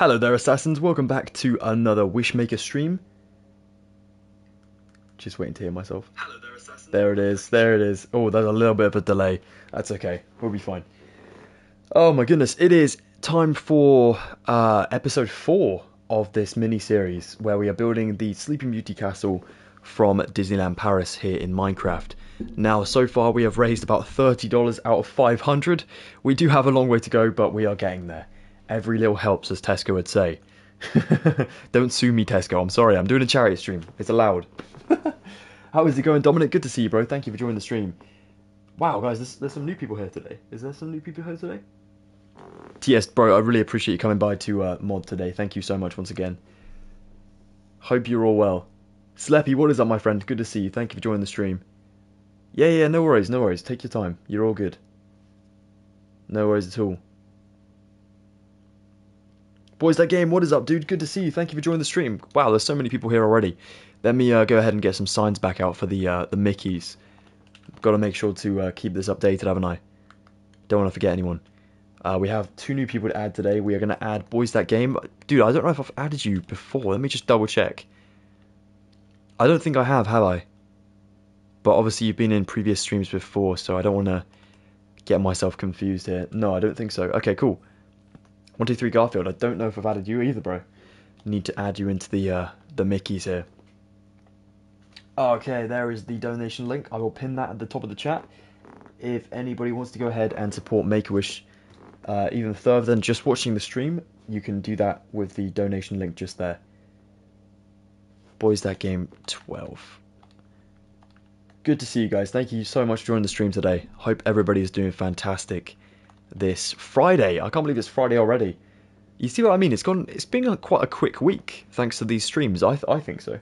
Hello there, assassins. Welcome back to another Wishmaker stream. Just waiting to hear myself. Hello there, assassin. There it is. There it is. Oh, there's a little bit of a delay. That's okay. We'll be fine. Oh my goodness. It is time for uh, episode four of this mini series where we are building the Sleeping Beauty Castle from Disneyland Paris here in Minecraft. Now, so far we have raised about $30 out of 500. We do have a long way to go, but we are getting there. Every little helps, as Tesco would say. Don't sue me, Tesco. I'm sorry. I'm doing a charity stream. It's allowed. How is it going, Dominic? Good to see you, bro. Thank you for joining the stream. Wow, guys, there's, there's some new people here today. Is there some new people here today? TS, bro, I really appreciate you coming by to uh, mod today. Thank you so much once again. Hope you're all well. Sleppy, what is up, my friend? Good to see you. Thank you for joining the stream. Yeah, yeah, no worries, no worries. Take your time. You're all good. No worries at all. Boys, that game, what is up, dude? Good to see you. Thank you for joining the stream. Wow, there's so many people here already. Let me uh, go ahead and get some signs back out for the uh, the Mickeys. Got to make sure to uh, keep this updated, haven't I? Don't want to forget anyone. Uh, we have two new people to add today. We are going to add Boys That Game. Dude, I don't know if I've added you before. Let me just double check. I don't think I have, have I? But obviously you've been in previous streams before, so I don't want to get myself confused here. No, I don't think so. Okay, cool. 123 Garfield, I don't know if I've added you either, bro. Need to add you into the uh, the Mickeys here. Okay, there is the donation link. I will pin that at the top of the chat. If anybody wants to go ahead and support Make-A-Wish uh, even further than just watching the stream, you can do that with the donation link just there. Boys That Game 12. Good to see you guys. Thank you so much for joining the stream today. Hope everybody is doing fantastic this Friday. I can't believe it's Friday already. You see what I mean? It's gone. It's been a, quite a quick week thanks to these streams. I th- I think so.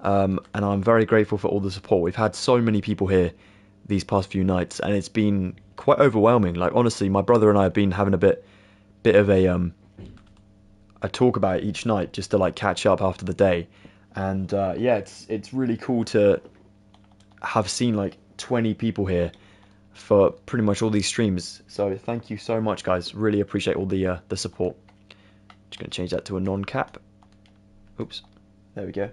Um, and I'm very grateful for all the support. We've had so many people here these past few nights, and it's been quite overwhelming. Like honestly, my brother and I have been having a bit, bit of a um, a talk about it each night just to like catch up after the day. And uh, yeah, it's it's really cool to have seen like 20 people here for pretty much all these streams. So thank you so much, guys. Really appreciate all the uh, the support. Just gonna change that to a non-cap. Oops, there we go.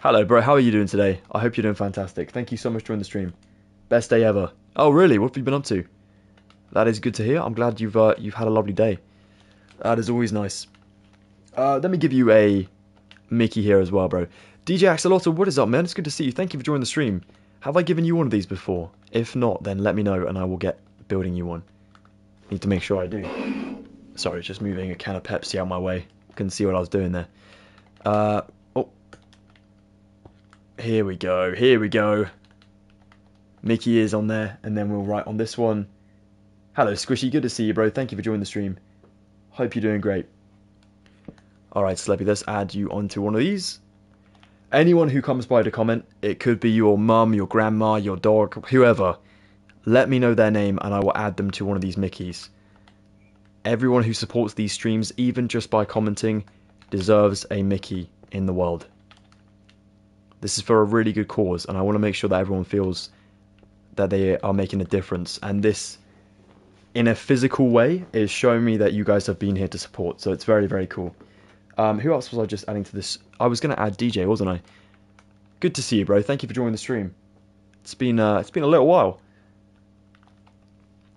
Hello, bro. How are you doing today? I hope you're doing fantastic. Thank you so much for joining the stream. Best day ever. Oh, really? What have you been up to? That is good to hear. I'm glad you've uh, you've had a lovely day. That is always nice. Uh, let me give you a Mickey here as well, bro. DJ Axolotl, what is up, man? It's good to see you. Thank you for joining the stream. Have I given you one of these before? If not, then let me know and I will get building you one. Need to make sure I do. Sorry, just moving a can of Pepsi out my way. Couldn't see what I was doing there. Uh, oh. Here we go. Here we go. Mickey is on there, and then we'll write on this one. Hello, Squishy. Good to see you, bro. Thank you for joining the stream. Hope you're doing great. Alright, Sleppy, let's add you onto one of these. Anyone who comes by to comment, it could be your mum, your grandma, your dog, whoever. Let me know their name and I will add them to one of these Mickeys. Everyone who supports these streams, even just by commenting, deserves a Mickey in the world. This is for a really good cause, and I want to make sure that everyone feels that they are making a difference. And this, in a physical way, is showing me that you guys have been here to support. So it's very, very cool. Um, who else was I just adding to this? I was going to add DJ, wasn't I? Good to see you, bro. Thank you for joining the stream. It's been uh, it's been a little while.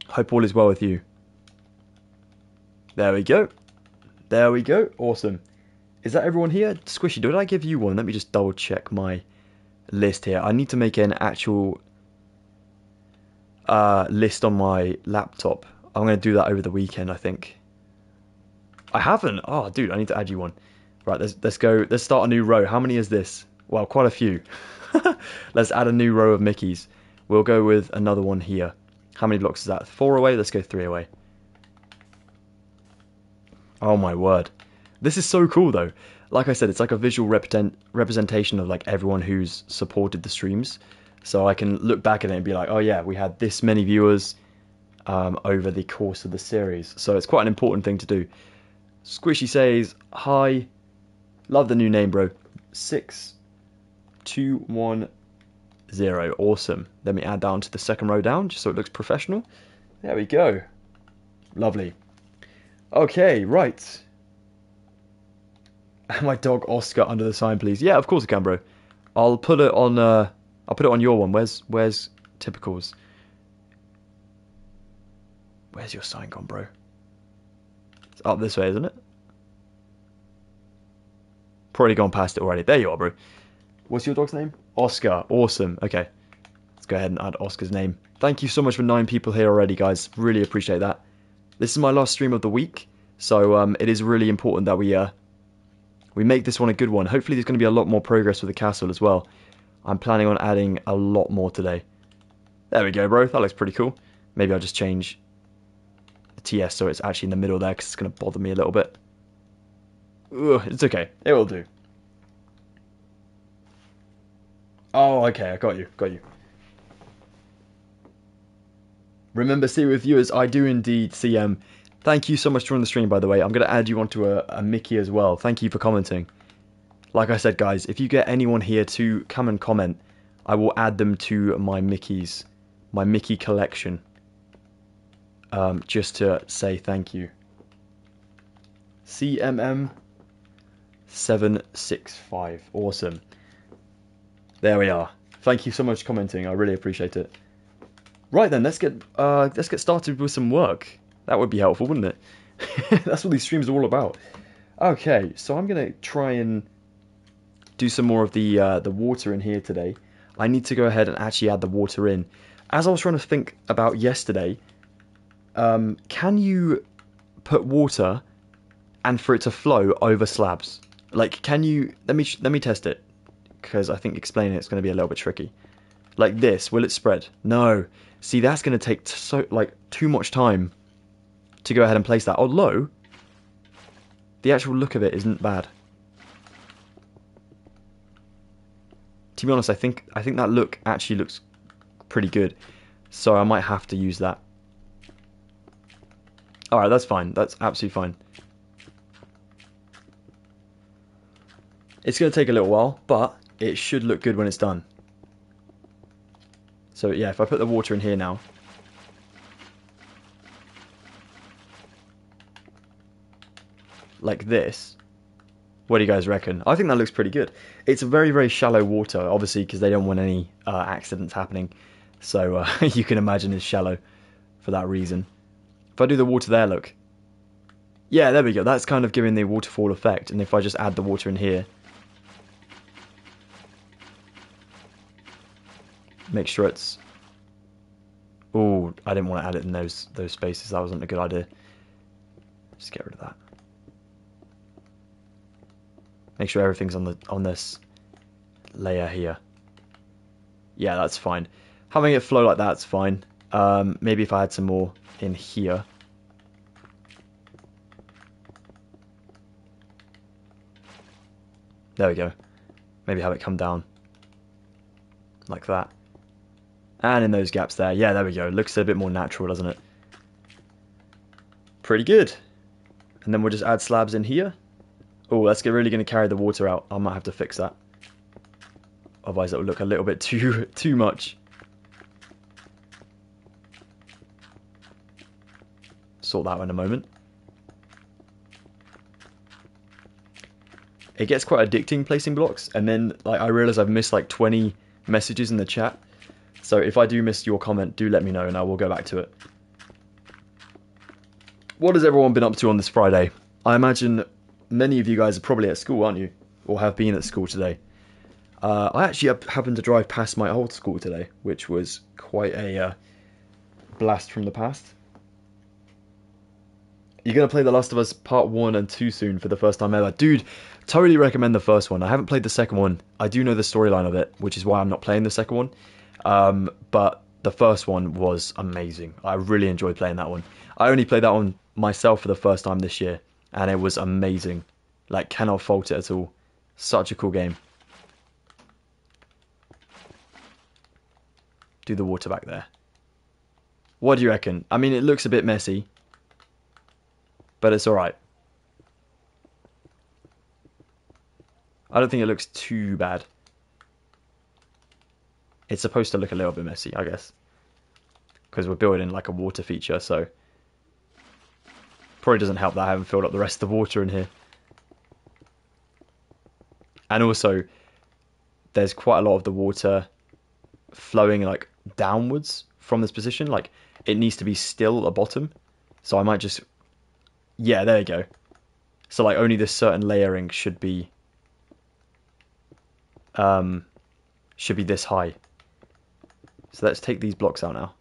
Hope all is well with you. There we go. There we go. Awesome. Is that everyone here? Squishy, did I give you one? Let me just double check my list here. I need to make an actual uh, list on my laptop. I'm going to do that over the weekend, I think. I haven't. Oh, dude, I need to add you one. Right, let's let's go. Let's start a new row. How many is this? Well, quite a few. let's add a new row of Mickeys. We'll go with another one here. How many blocks is that? Four away. Let's go three away. Oh my word, this is so cool though. Like I said, it's like a visual represent representation of like everyone who's supported the streams. So I can look back at it and be like, oh yeah, we had this many viewers um, over the course of the series. So it's quite an important thing to do. Squishy says, Hi. Love the new name, bro. Six, two, one, zero. Awesome. Let me add down to the second row down just so it looks professional. There we go. Lovely. Okay, right. My dog Oscar under the sign, please. Yeah, of course I can, bro. I'll put it on. Uh, I'll put it on your one. Where's Where's typicals? Where's your sign gone, bro? It's up this way, isn't it? Probably gone past it already. There you are, bro. What's your dog's name? Oscar. Awesome. Okay. Let's go ahead and add Oscar's name. Thank you so much for nine people here already, guys. Really appreciate that. This is my last stream of the week, so um, it is really important that we uh, we make this one a good one. Hopefully, there's going to be a lot more progress with the castle as well. I'm planning on adding a lot more today. There we go, bro. That looks pretty cool. Maybe I'll just change the TS so it's actually in the middle there because it's going to bother me a little bit. Ugh, it's okay. It will do. Oh, okay. I got you. Got you. Remember, serious viewers, I do indeed CM. Thank you so much for joining the stream, by the way. I'm going to add you onto a, a Mickey as well. Thank you for commenting. Like I said, guys, if you get anyone here to come and comment, I will add them to my Mickeys, my Mickey collection. Um, just to say thank you. CMM 765. Awesome. There we are. Thank you so much for commenting. I really appreciate it. Right then, let's get uh, let's get started with some work. That would be helpful, wouldn't it? That's what these streams are all about. Okay, so I'm gonna try and do some more of the uh, the water in here today. I need to go ahead and actually add the water in. As I was trying to think about yesterday, um, can you put water and for it to flow over slabs? Like, can you? Let me let me test it because I think explaining it's going to be a little bit tricky. Like this, will it spread? No. See, that's going to take so like too much time to go ahead and place that. Although the actual look of it isn't bad. To be honest, I think I think that look actually looks pretty good. So I might have to use that. Alright, that's fine. That's absolutely fine. It's going to take a little while, but it should look good when it's done. So yeah, if I put the water in here now. Like this. What do you guys reckon? I think that looks pretty good. It's a very, very shallow water, obviously, because they don't want any uh, accidents happening. So uh, you can imagine it's shallow for that reason. If I do the water there, look. Yeah, there we go. That's kind of giving the waterfall effect. And if I just add the water in here, make sure it's. Oh, I didn't want to add it in those those spaces. That wasn't a good idea. Just get rid of that. Make sure everything's on the on this layer here. Yeah, that's fine. Having it flow like that's fine. Um, maybe if I had some more in here. There we go. Maybe have it come down like that. And in those gaps there. Yeah, there we go. Looks a bit more natural, doesn't it? Pretty good. And then we'll just add slabs in here. Oh, that's really going to carry the water out. I might have to fix that. Otherwise that will look a little bit too too much. Sort that out in a moment. It gets quite addicting placing blocks and then like I realise I've missed like 20 messages in the chat so if I do miss your comment, do let me know and I will go back to it. What has everyone been up to on this Friday? I imagine many of you guys are probably at school, aren't you? Or have been at school today. Uh, I actually happened to drive past my old school today, which was quite a uh, blast from the past. You're going to play The Last of Us Part 1 and 2 soon for the first time ever. Dude, totally recommend the first one. I haven't played the second one. I do know the storyline of it, which is why I'm not playing the second one. Um, but the first one was amazing. I really enjoyed playing that one. I only played that one myself for the first time this year, and it was amazing. Like, cannot fault it at all. Such a cool game. Do the water back there. What do you reckon? I mean, it looks a bit messy, but it's alright. I don't think it looks too bad. It's supposed to look a little bit messy, I guess. Because we're building like a water feature, so... Probably doesn't help that I haven't filled up the rest of the water in here. And also, there's quite a lot of the water flowing like downwards from this position. Like it needs to be still at the bottom. So I might just, yeah, there you go. So like only this certain layering should be, um, should be this high. So let's take these blocks out now.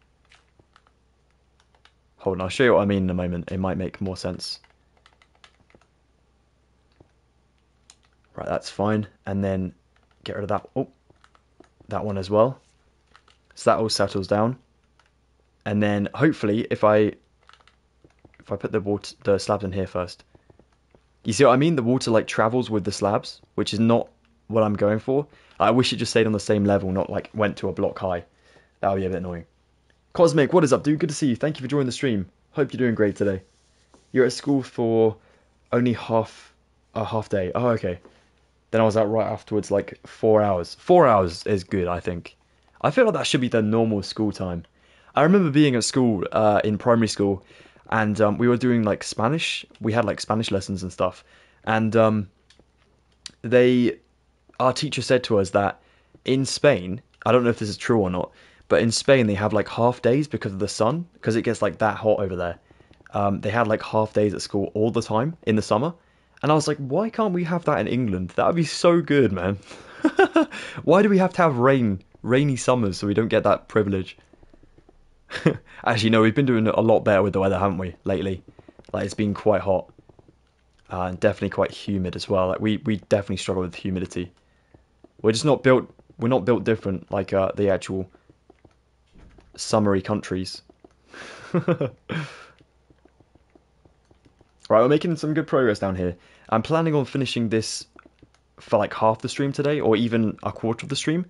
Hold on, I'll show you what I mean in a moment. It might make more sense. Right, that's fine. And then get rid of that. Oh, that one as well. So that all settles down. And then hopefully, if I if I put the water the slabs in here first, you see what I mean? The water like travels with the slabs, which is not what I'm going for. I wish it just stayed on the same level, not like went to a block high. That would be a bit annoying. Cosmic, what is up, dude? Good to see you. Thank you for joining the stream. Hope you're doing great today. You're at school for only half a half day. Oh, okay. Then I was out right afterwards, like four hours. Four hours is good, I think. I feel like that should be the normal school time. I remember being at school uh, in primary school, and um, we were doing like Spanish. We had like Spanish lessons and stuff, and um, they, our teacher said to us that in Spain, I don't know if this is true or not, but in Spain they have like half days because of the sun, because it gets like that hot over there. Um, they had like half days at school all the time in the summer, and I was like, why can't we have that in England? That would be so good, man. why do we have to have rain, rainy summers, so we don't get that privilege? Actually, no, we've been doing a lot better with the weather, haven't we, lately? Like, it's been quite hot. Uh, and definitely quite humid as well. Like, we, we definitely struggle with humidity. We're just not built, we're not built different like uh, the actual summery countries. Right, we're making some good progress down here. I'm planning on finishing this for like half the stream today, or even a quarter of the stream,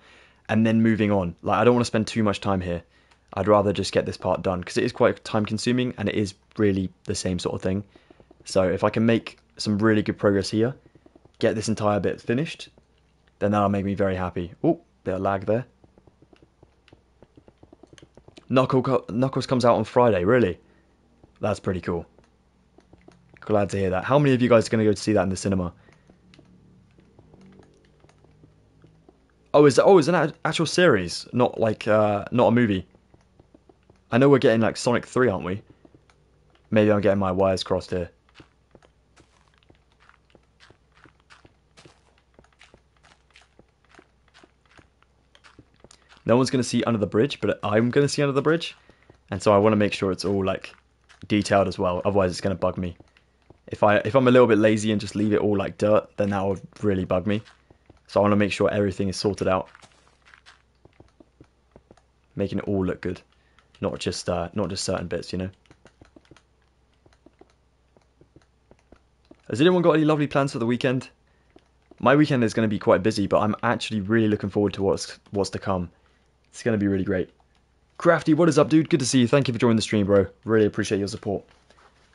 and then moving on. Like, I don't want to spend too much time here. I'd rather just get this part done because it is quite time consuming and it is really the same sort of thing. So if I can make some really good progress here, get this entire bit finished, then that'll make me very happy. Oh, bit of lag there. Knuckle, Knuckles comes out on Friday, really? That's pretty cool. Glad to hear that. How many of you guys are going to go to see that in the cinema? Oh, is that, oh, is an actual series, not like uh, not a movie. I know we're getting like Sonic 3, aren't we? Maybe I'm getting my wires crossed here. No one's going to see under the bridge, but I'm going to see under the bridge. And so I want to make sure it's all like detailed as well. Otherwise it's going to bug me. If I if I'm a little bit lazy and just leave it all like dirt, then that would really bug me. So I want to make sure everything is sorted out, making it all look good, not just uh, not just certain bits, you know. Has anyone got any lovely plans for the weekend? My weekend is going to be quite busy, but I'm actually really looking forward to what's what's to come. It's going to be really great. Crafty, what is up, dude? Good to see you. Thank you for joining the stream, bro. Really appreciate your support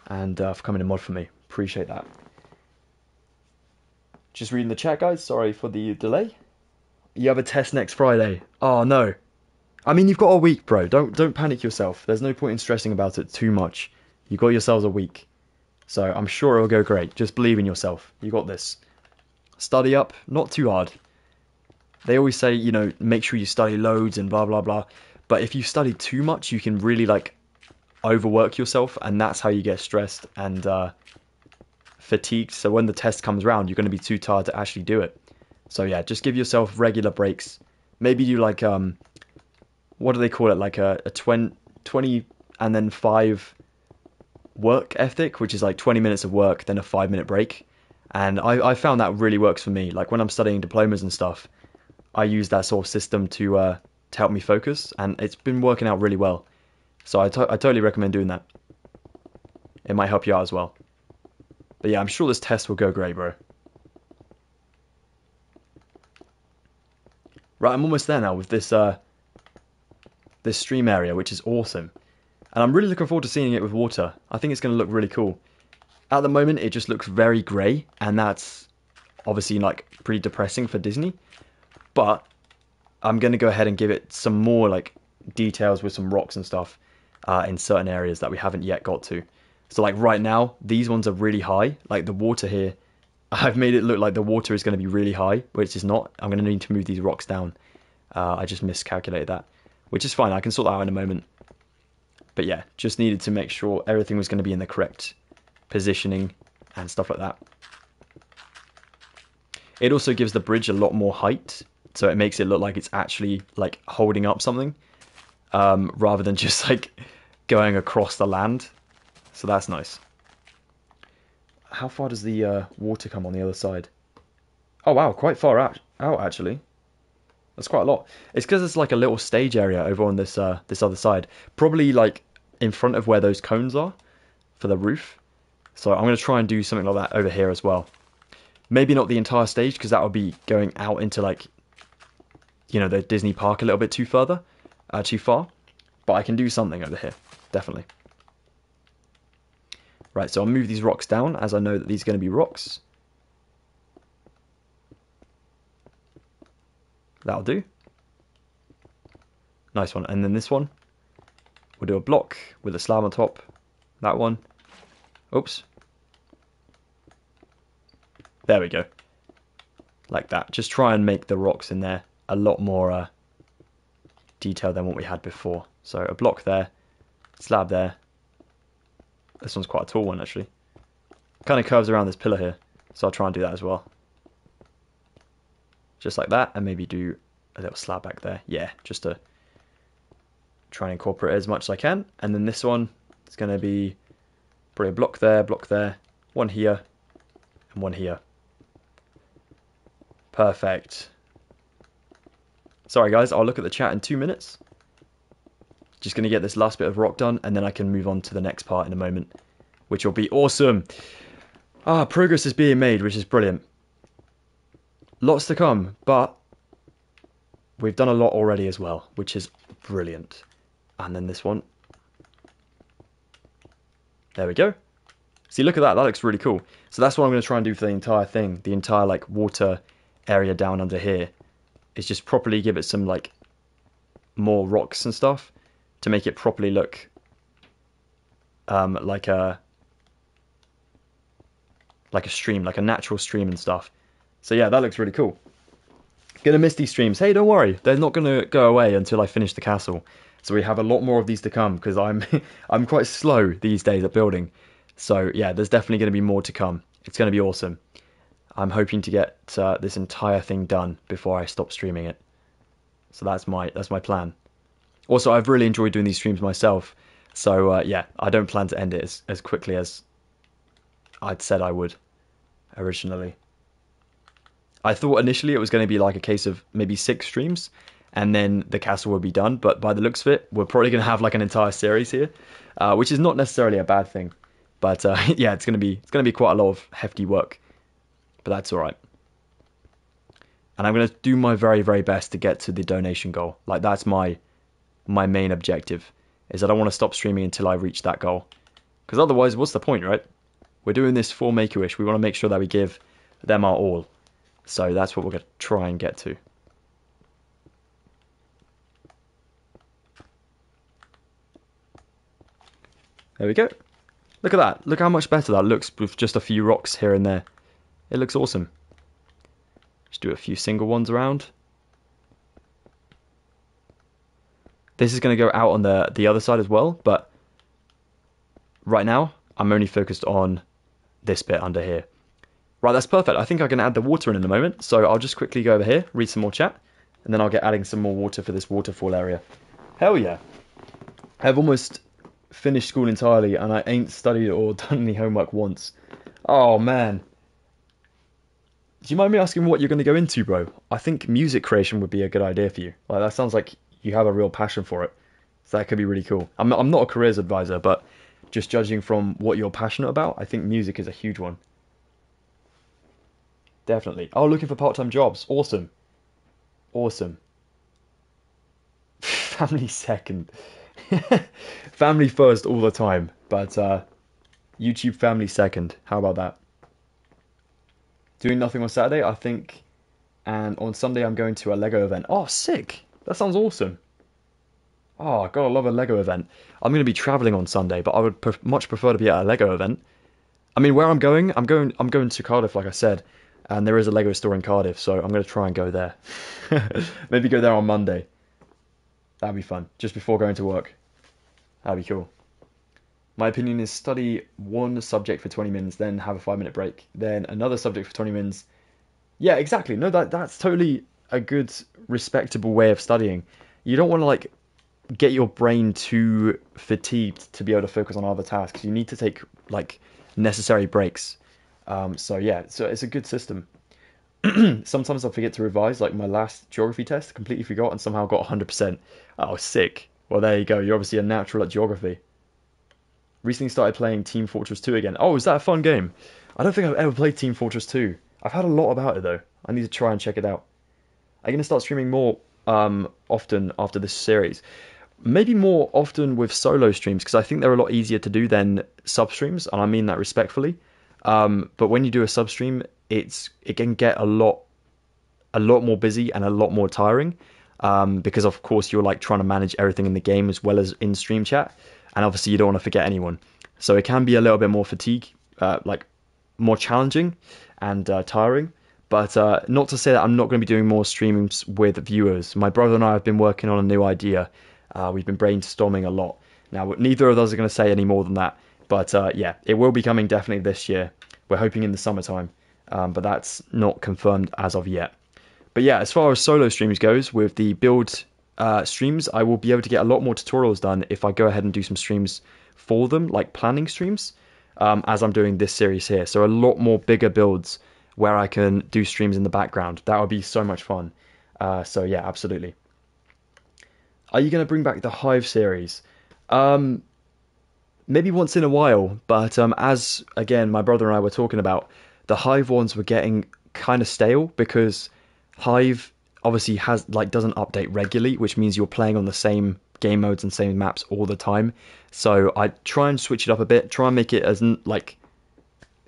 and uh, for coming to mod for me. Appreciate that. Just reading the chat, guys. Sorry for the delay. You have a test next Friday. Oh no. I mean, you've got a week, bro. Don't don't panic yourself. There's no point in stressing about it too much. You got yourselves a week, so I'm sure it'll go great. Just believe in yourself. You got this. Study up, not too hard. They always say, you know, make sure you study loads and blah blah blah. But if you study too much, you can really like overwork yourself, and that's how you get stressed and uh, fatigued. So when the test comes around, you're going to be too tired to actually do it. So yeah, just give yourself regular breaks. Maybe do like um, what do they call it? Like a, a 20, 20 and then five work ethic, which is like 20 minutes of work, then a five minute break. And I, I found that really works for me. Like when I'm studying diplomas and stuff, I use that sort of system to uh, to help me focus, and it's been working out really well. So I, to- I totally recommend doing that. It might help you out as well. But yeah, I'm sure this test will go great, bro. Right, I'm almost there now with this uh, this stream area, which is awesome. And I'm really looking forward to seeing it with water. I think it's going to look really cool. At the moment, it just looks very grey, and that's obviously like pretty depressing for Disney. But I'm going to go ahead and give it some more like details with some rocks and stuff uh, in certain areas that we haven't yet got to. So like right now, these ones are really high. Like the water here, I've made it look like the water is going to be really high, which is not. I'm going to need to move these rocks down. Uh, I just miscalculated that, which is fine. I can sort that out in a moment. But yeah, just needed to make sure everything was going to be in the correct positioning and stuff like that. It also gives the bridge a lot more height, so it makes it look like it's actually like holding up something, um, rather than just like going across the land. So that's nice. How far does the uh, water come on the other side? Oh wow, quite far out, out actually. That's quite a lot. It's because it's like a little stage area over on this uh, this other side, probably like in front of where those cones are for the roof. So I'm going to try and do something like that over here as well. Maybe not the entire stage because that would be going out into like, you know, the Disney park a little bit too further, uh, too far. But I can do something over here, definitely. Right, so I'll move these rocks down as I know that these are going to be rocks. That'll do. Nice one. And then this one, we'll do a block with a slab on top. That one. Oops. There we go. Like that. Just try and make the rocks in there a lot more uh, detailed than what we had before. So a block there, slab there. This one's quite a tall one actually. Kind of curves around this pillar here. So I'll try and do that as well. Just like that and maybe do a little slab back there. Yeah, just to try and incorporate as much as I can. And then this one is going to be probably a block there, block there, one here, and one here. Perfect. Sorry guys, I'll look at the chat in two minutes. Just going to get this last bit of rock done, and then I can move on to the next part in a moment, which will be awesome. Ah, progress is being made, which is brilliant. Lots to come, but we've done a lot already as well, which is brilliant. And then this one. There we go. See, look at that. That looks really cool. So that's what I'm going to try and do for the entire thing. The entire, like, water area down under here is just properly give it some like more rocks and stuff to make it properly look um, like a like a stream, like a natural stream and stuff. So yeah, that looks really cool. Gonna miss these streams. Hey, don't worry, they're not gonna go away until I finish the castle. So we have a lot more of these to come because I'm I'm quite slow these days at building. So yeah, there's definitely gonna be more to come. It's gonna be awesome. I'm hoping to get uh, this entire thing done before I stop streaming it. So that's my that's my plan. Also, I've really enjoyed doing these streams myself. So uh, yeah, I don't plan to end it as, as quickly as I'd said I would originally. I thought initially it was going to be like a case of maybe six streams and then the castle would be done. But by the looks of it, we're probably going to have like an entire series here, uh, which is not necessarily a bad thing. But uh, yeah, it's going to be it's going to be quite a lot of hefty work but that's all right. And I'm going to do my very, very best to get to the donation goal. Like that's my my main objective is that I want to stop streaming until I reach that goal. Because otherwise, what's the point, right? We're doing this for Make-A-Wish. We want to make sure that we give them our all. So that's what we're going to try and get to. There we go. Look at that. Look how much better that looks with just a few rocks here and there. It looks awesome. Just do a few single ones around. This is going to go out on the, the other side as well, but right now I'm only focused on this bit under here. Right, that's perfect. I think I can add the water in in a moment, so I'll just quickly go over here, read some more chat, and then I'll get adding some more water for this waterfall area. Hell yeah. I've almost finished school entirely, and I ain't studied or done any homework once. Oh man, do you mind me asking what you're going to go into, bro? I think music creation would be a good idea for you. Like that sounds like you have a real passion for it. So that could be really cool. I'm not, I'm not a careers advisor, but just judging from what you're passionate about, I think music is a huge one. Definitely. Oh, looking for part-time jobs. Awesome. Awesome. Family second. family first all the time, but uh, YouTube family second. How about that? Doing nothing on Saturday, I think, and on Sunday I'm going to a Lego event. Oh, sick! That sounds awesome. Oh, God, I love a Lego event. I'm going to be traveling on Sunday, but I would pref- much prefer to be at a Lego event. I mean, where I'm going, I'm going, I'm going to Cardiff, like I said, and there is a Lego store in Cardiff, so I'm going to try and go there. Maybe go there on Monday. That'd be fun, just before going to work. That'd be cool. My opinion is study one subject for 20 minutes, then have a five minute break, then another subject for 20 minutes. Yeah, exactly. No, that that's totally a good, respectable way of studying. You don't want to like get your brain too fatigued to be able to focus on other tasks. You need to take like necessary breaks. Um, so yeah, so it's a good system. Sometimes I forget to revise, like my last geography test, completely forgot and somehow got 100%. Oh, sick. Well, there you go. You're obviously a natural at geography. Recently started playing Team Fortress 2 again. Oh, is that a fun game? I don't think I've ever played Team Fortress 2. I've had a lot about it though. I need to try and check it out. I'm going to start streaming more um, often after this series maybe more often with solo streams because I think they're a lot easier to do than sub streams, and I mean that respectfully. Um, but when you do a sub stream, it's it can get a lot a lot more busy and a lot more tiring um, because of course you're like trying to manage everything in the game as well as in stream chat, and obviously you don't want to forget anyone. So it can be a little bit more fatigue, uh, like more challenging and uh, tiring. But uh, not to say that I'm not going to be doing more streams with viewers. My brother and I have been working on a new idea uh, we've been brainstorming a lot. Now, neither of us are going to say any more than that, but uh, yeah, it will be coming definitely this year. We're hoping in the summertime, um, but that's not confirmed as of yet. But yeah, as far as solo streams goes, with the build uh, streams, I will be able to get a lot more tutorials done if I go ahead and do some streams for them, like planning streams, um, as I'm doing this series here. So a lot more bigger builds where I can do streams in the background. That would be so much fun. Uh, so yeah, absolutely. Are you going to bring back the Hive series? Um, maybe once in a while, but um, as again my brother and I were talking about, the Hive ones were getting kind of stale because Hive obviously has like doesn't update regularly, which means you're playing on the same game modes and same maps all the time. So I try and switch it up a bit, try and make it as like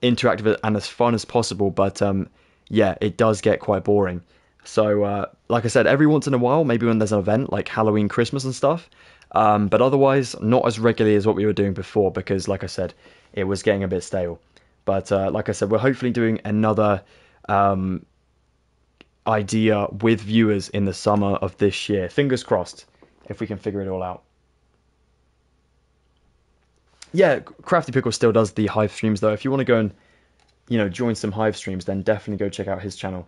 interactive and as fun as possible. But um, yeah, it does get quite boring. So, uh, like I said, every once in a while, maybe when there's an event like Halloween, Christmas, and stuff. Um, but otherwise, not as regularly as what we were doing before because, like I said, it was getting a bit stale. But uh, like I said, we're hopefully doing another um, idea with viewers in the summer of this year. Fingers crossed if we can figure it all out. Yeah, Crafty Pickle still does the Hive streams though. If you want to go and you know join some Hive streams, then definitely go check out his channel.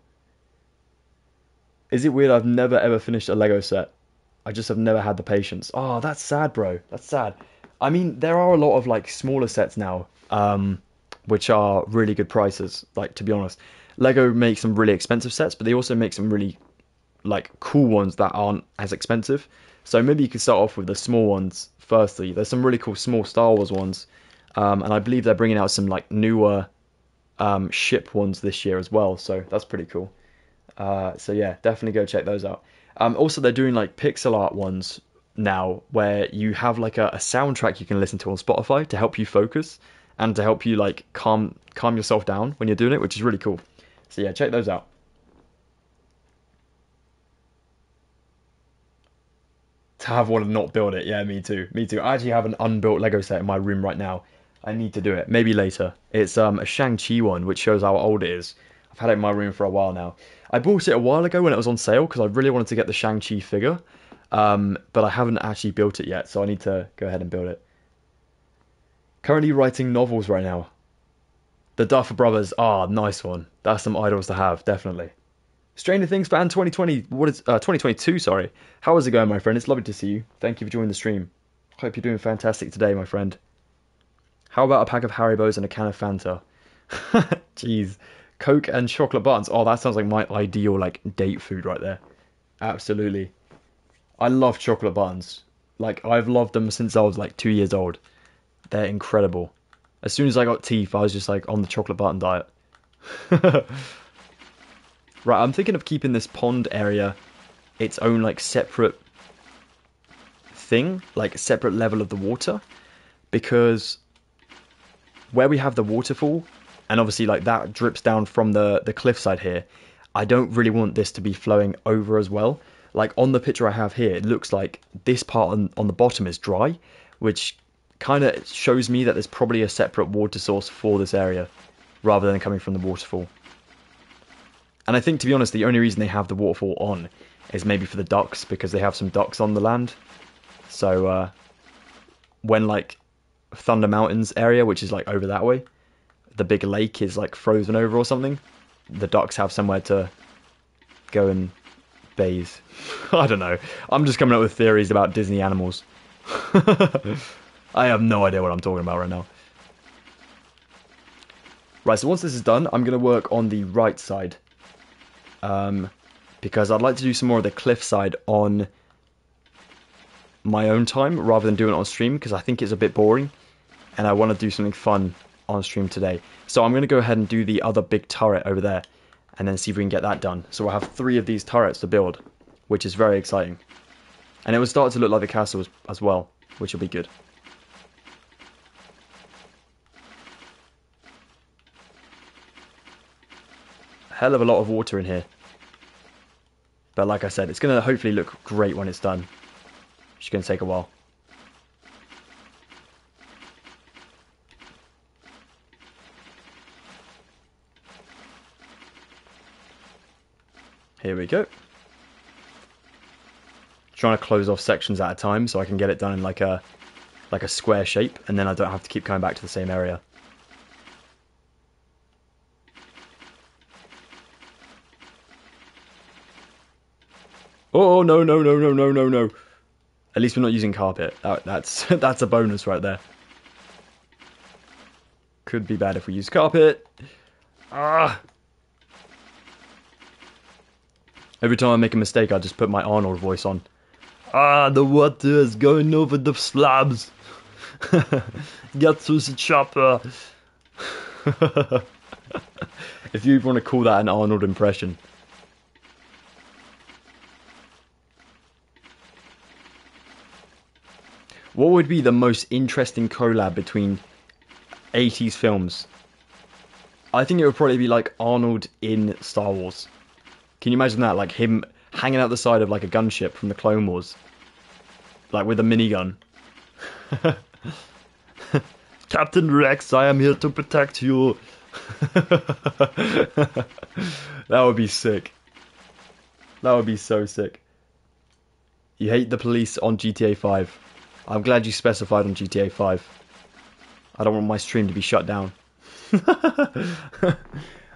Is it weird I've never ever finished a Lego set? I just have never had the patience. Oh, that's sad, bro. That's sad. I mean, there are a lot of like smaller sets now, um, which are really good prices. Like to be honest, Lego makes some really expensive sets, but they also make some really like cool ones that aren't as expensive. So maybe you could start off with the small ones firstly. There's some really cool small Star Wars ones, um, and I believe they're bringing out some like newer um, ship ones this year as well. So that's pretty cool. Uh, so yeah, definitely go check those out. Um, also, they're doing like pixel art ones now, where you have like a, a soundtrack you can listen to on Spotify to help you focus and to help you like calm calm yourself down when you're doing it, which is really cool. So yeah, check those out. To have one and not build it, yeah, me too, me too. I actually have an unbuilt Lego set in my room right now. I need to do it, maybe later. It's um a Shang Chi one, which shows how old it is. I've had it in my room for a while now. I bought it a while ago when it was on sale because I really wanted to get the Shang-Chi figure, um, but I haven't actually built it yet, so I need to go ahead and build it. Currently writing novels right now. The Duffer Brothers, ah, nice one. That's some idols to have, definitely. Stranger Things fan 2020, what is uh, 2022? Sorry. How is it going, my friend? It's lovely to see you. Thank you for joining the stream. Hope you're doing fantastic today, my friend. How about a pack of Haribos and a can of Fanta? Jeez. Coke and chocolate buns. Oh, that sounds like my ideal like date food right there. Absolutely. I love chocolate buns. Like I've loved them since I was like two years old. They're incredible. As soon as I got teeth, I was just like on the chocolate button diet. right, I'm thinking of keeping this pond area its own like separate thing, like separate level of the water, because where we have the waterfall, and obviously like that drips down from the the cliffside here. I don't really want this to be flowing over as well. like on the picture I have here, it looks like this part on, on the bottom is dry, which kind of shows me that there's probably a separate water source for this area rather than coming from the waterfall. And I think, to be honest, the only reason they have the waterfall on is maybe for the ducks because they have some ducks on the land. So uh, when like Thunder Mountains area, which is like over that way, the big lake is like frozen over or something, the ducks have somewhere to go and bathe. I don't know. I'm just coming up with theories about Disney animals. I have no idea what I'm talking about right now. Right, so once this is done, I'm going to work on the right side. Um, because I'd like to do some more of the cliff side on my own time rather than doing it on stream because I think it's a bit boring and I want to do something fun on stream today. So I'm going to go ahead and do the other big turret over there and then see if we can get that done. So we'll have three of these turrets to build, which is very exciting. And it will start to look like the castle as well, which will be good. Hell of a lot of water in here. But like I said, it's going to hopefully look great when it's done. It's going to take a while. Here we go. Trying to close off sections at a time so I can get it done in like a like a square shape and then I don't have to keep coming back to the same area. Oh no no no no no no no! At least we're not using carpet. That, that's that's a bonus right there. Could be bad if we use carpet. Ah! Every time I make a mistake, I just put my Arnold voice on. Ah, the water is going over the slabs. Get to the chopper. if you want to call that an Arnold impression. What would be the most interesting collab between 80s films? I think it would probably be like Arnold in Star Wars. Can you imagine that? Like him hanging out the side of like a gunship from the Clone Wars, like with a minigun. Captain Rex, I am here to protect you. that would be sick. That would be so sick. You hate the police on GTA 5. I'm glad you specified on GTA 5. I don't want my stream to be shut down.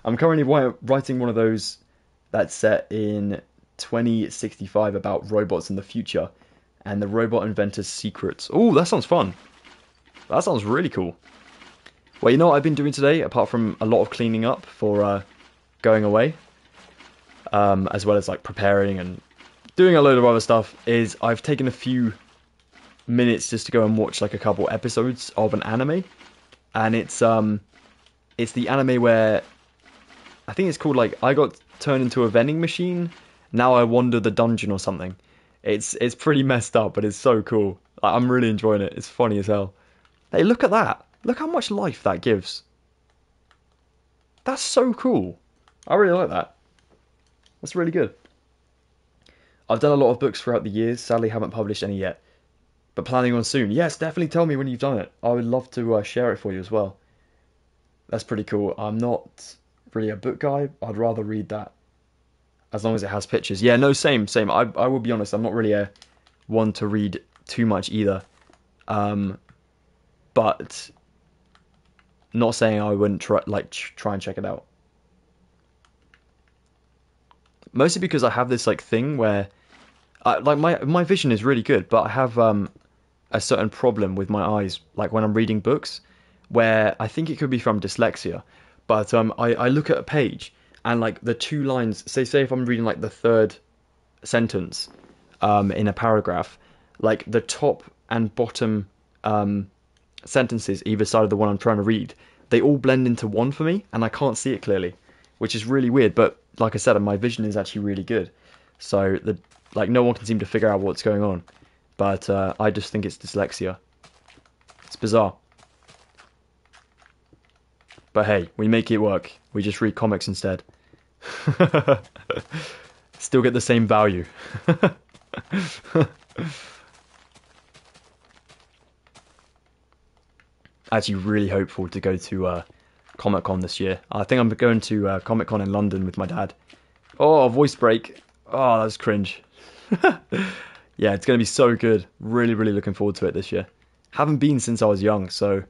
I'm currently writing one of those that's set in 2065 about robots in the future and the robot inventor's secrets. Oh, that sounds fun. That sounds really cool. Well, you know what I've been doing today, apart from a lot of cleaning up for uh, going away, um, as well as like preparing and doing a load of other stuff, is I've taken a few minutes just to go and watch like a couple episodes of an anime, and it's um, it's the anime where I think it's called like I got turned into a vending machine. Now I wander the dungeon or something. It's it's pretty messed up, but it's so cool. Like, I'm really enjoying it. It's funny as hell. Hey, look at that! Look how much life that gives. That's so cool. I really like that. That's really good. I've done a lot of books throughout the years. Sadly, haven't published any yet but planning on soon. Yes, definitely tell me when you've done it. I would love to uh, share it for you as well. That's pretty cool. I'm not really a book guy. I'd rather read that as long as it has pictures. Yeah, no, same, same. I I will be honest. I'm not really a one to read too much either. Um, but not saying I wouldn't try like try and check it out. Mostly because I have this like thing where, I, like my my vision is really good, but I have um a certain problem with my eyes, like when I'm reading books, where I think it could be from dyslexia, but um, I, I look at a page and like the two lines, say say if I'm reading like the third sentence um, in a paragraph, like the top and bottom um, sentences either side of the one I'm trying to read, they all blend into one for me, and I can't see it clearly, which is really weird. But like I said, my vision is actually really good, so the like no one can seem to figure out what's going on but uh, I just think it's dyslexia. It's bizarre. But hey, we make it work. We just read comics instead. still get the same value. Actually, really hopeful to go to uh, Comic Con this year. I think I'm going to uh, Comic Con in London with my dad. Oh, voice break. Oh, that's cringe. yeah, it's going to be so good. Really, really looking forward to it this year. Haven't been since I was young, so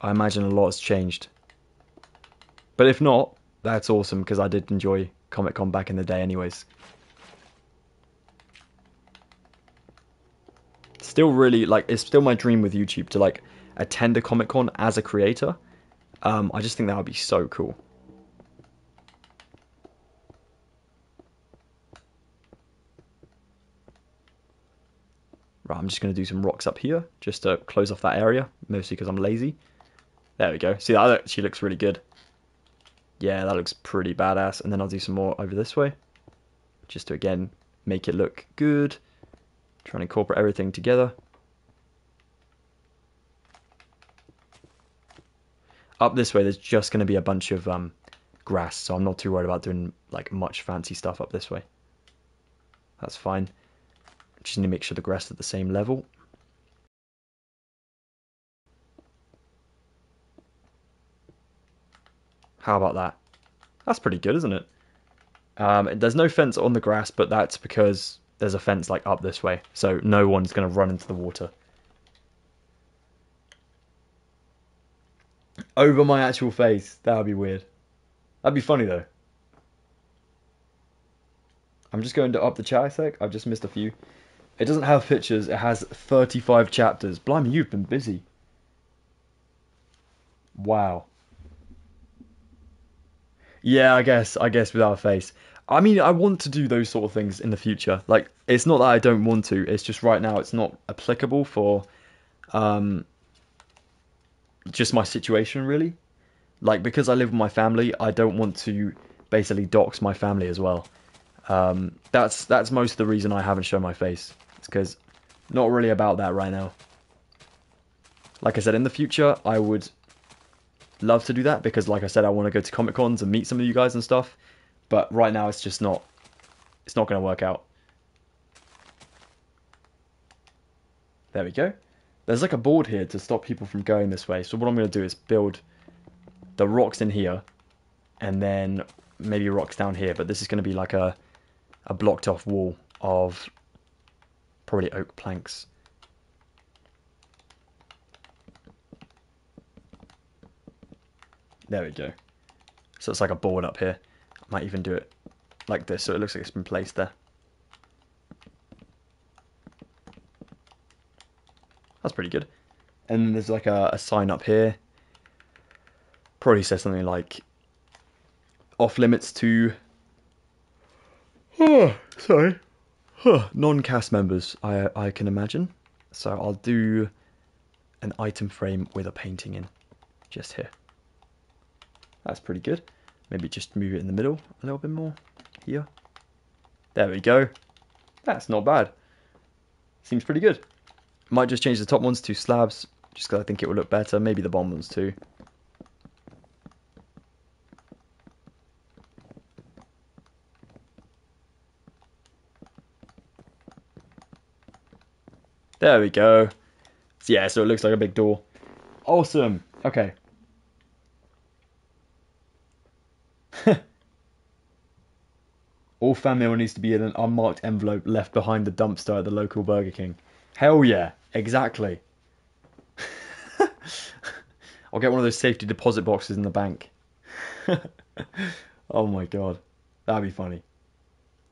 I imagine a lot has changed. But if not, that's awesome because I did enjoy Comic Con back in the day, anyways. Still, really like it's still my dream with YouTube to like attend a Comic Con as a creator. Um, I just think that would be so cool. Right, I'm just going to do some rocks up here just to close off that area, mostly because I'm lazy. There we go. See, that actually looks really good. Yeah, that looks pretty badass. And then I'll do some more over this way, just to, again, make it look good. Trying to incorporate everything together. Up this way, there's just going to be a bunch of um, grass, so I'm not too worried about doing like much fancy stuff up this way. That's fine. Just need to make sure the grass is at the same level. How about that? That's pretty good, isn't it? Um, there's no fence on the grass, but that's because there's a fence like up this way, so no one's going to run into the water. Over my actual face. That would be weird. That'd be funny though. I'm just going to up the chat a sec. I've just missed a few. It doesn't have pictures. It has 35 chapters. Blimey, you've been busy. Wow. Yeah, I guess. I guess without a face. I mean, I want to do those sort of things in the future. Like, it's not that I don't want to. It's just right now it's not applicable for um, just my situation, really. Like, because I live with my family, I don't want to basically dox my family as well. Um, that's that's most of the reason I haven't shown my face. Because not really about that right now. Like I said, in the future, I would love to do that because, like I said, I want to go to Comic Cons and meet some of you guys and stuff. But right now, it's just not. It's not going to work out. There we go. There's like a board here to stop people from going this way. So what I'm going to do is build the rocks in here, and then maybe rocks down here. But this is going to be like a a blocked off wall of probably oak planks. There we go. So it's like a board up here. I might even do it like this so it looks like it's been placed there. That's pretty good. And then there's like a, a sign up here. Probably says something like off limits to oh, sorry. Huh. Non-cast members, I I can imagine. So I'll do an item frame with a painting in just here. That's pretty good. Maybe just move it in the middle a little bit more. Here. There we go. That's not bad. Seems pretty good. Might just change the top ones to slabs, just because I think it will look better. Maybe the bottom ones too. There we go. Yeah, so it looks like a big door. Awesome. Okay. All family needs to be in an unmarked envelope left behind the dumpster at the local Burger King. Hell yeah, exactly. I'll get one of those safety deposit boxes in the bank. oh my god, that'd be funny.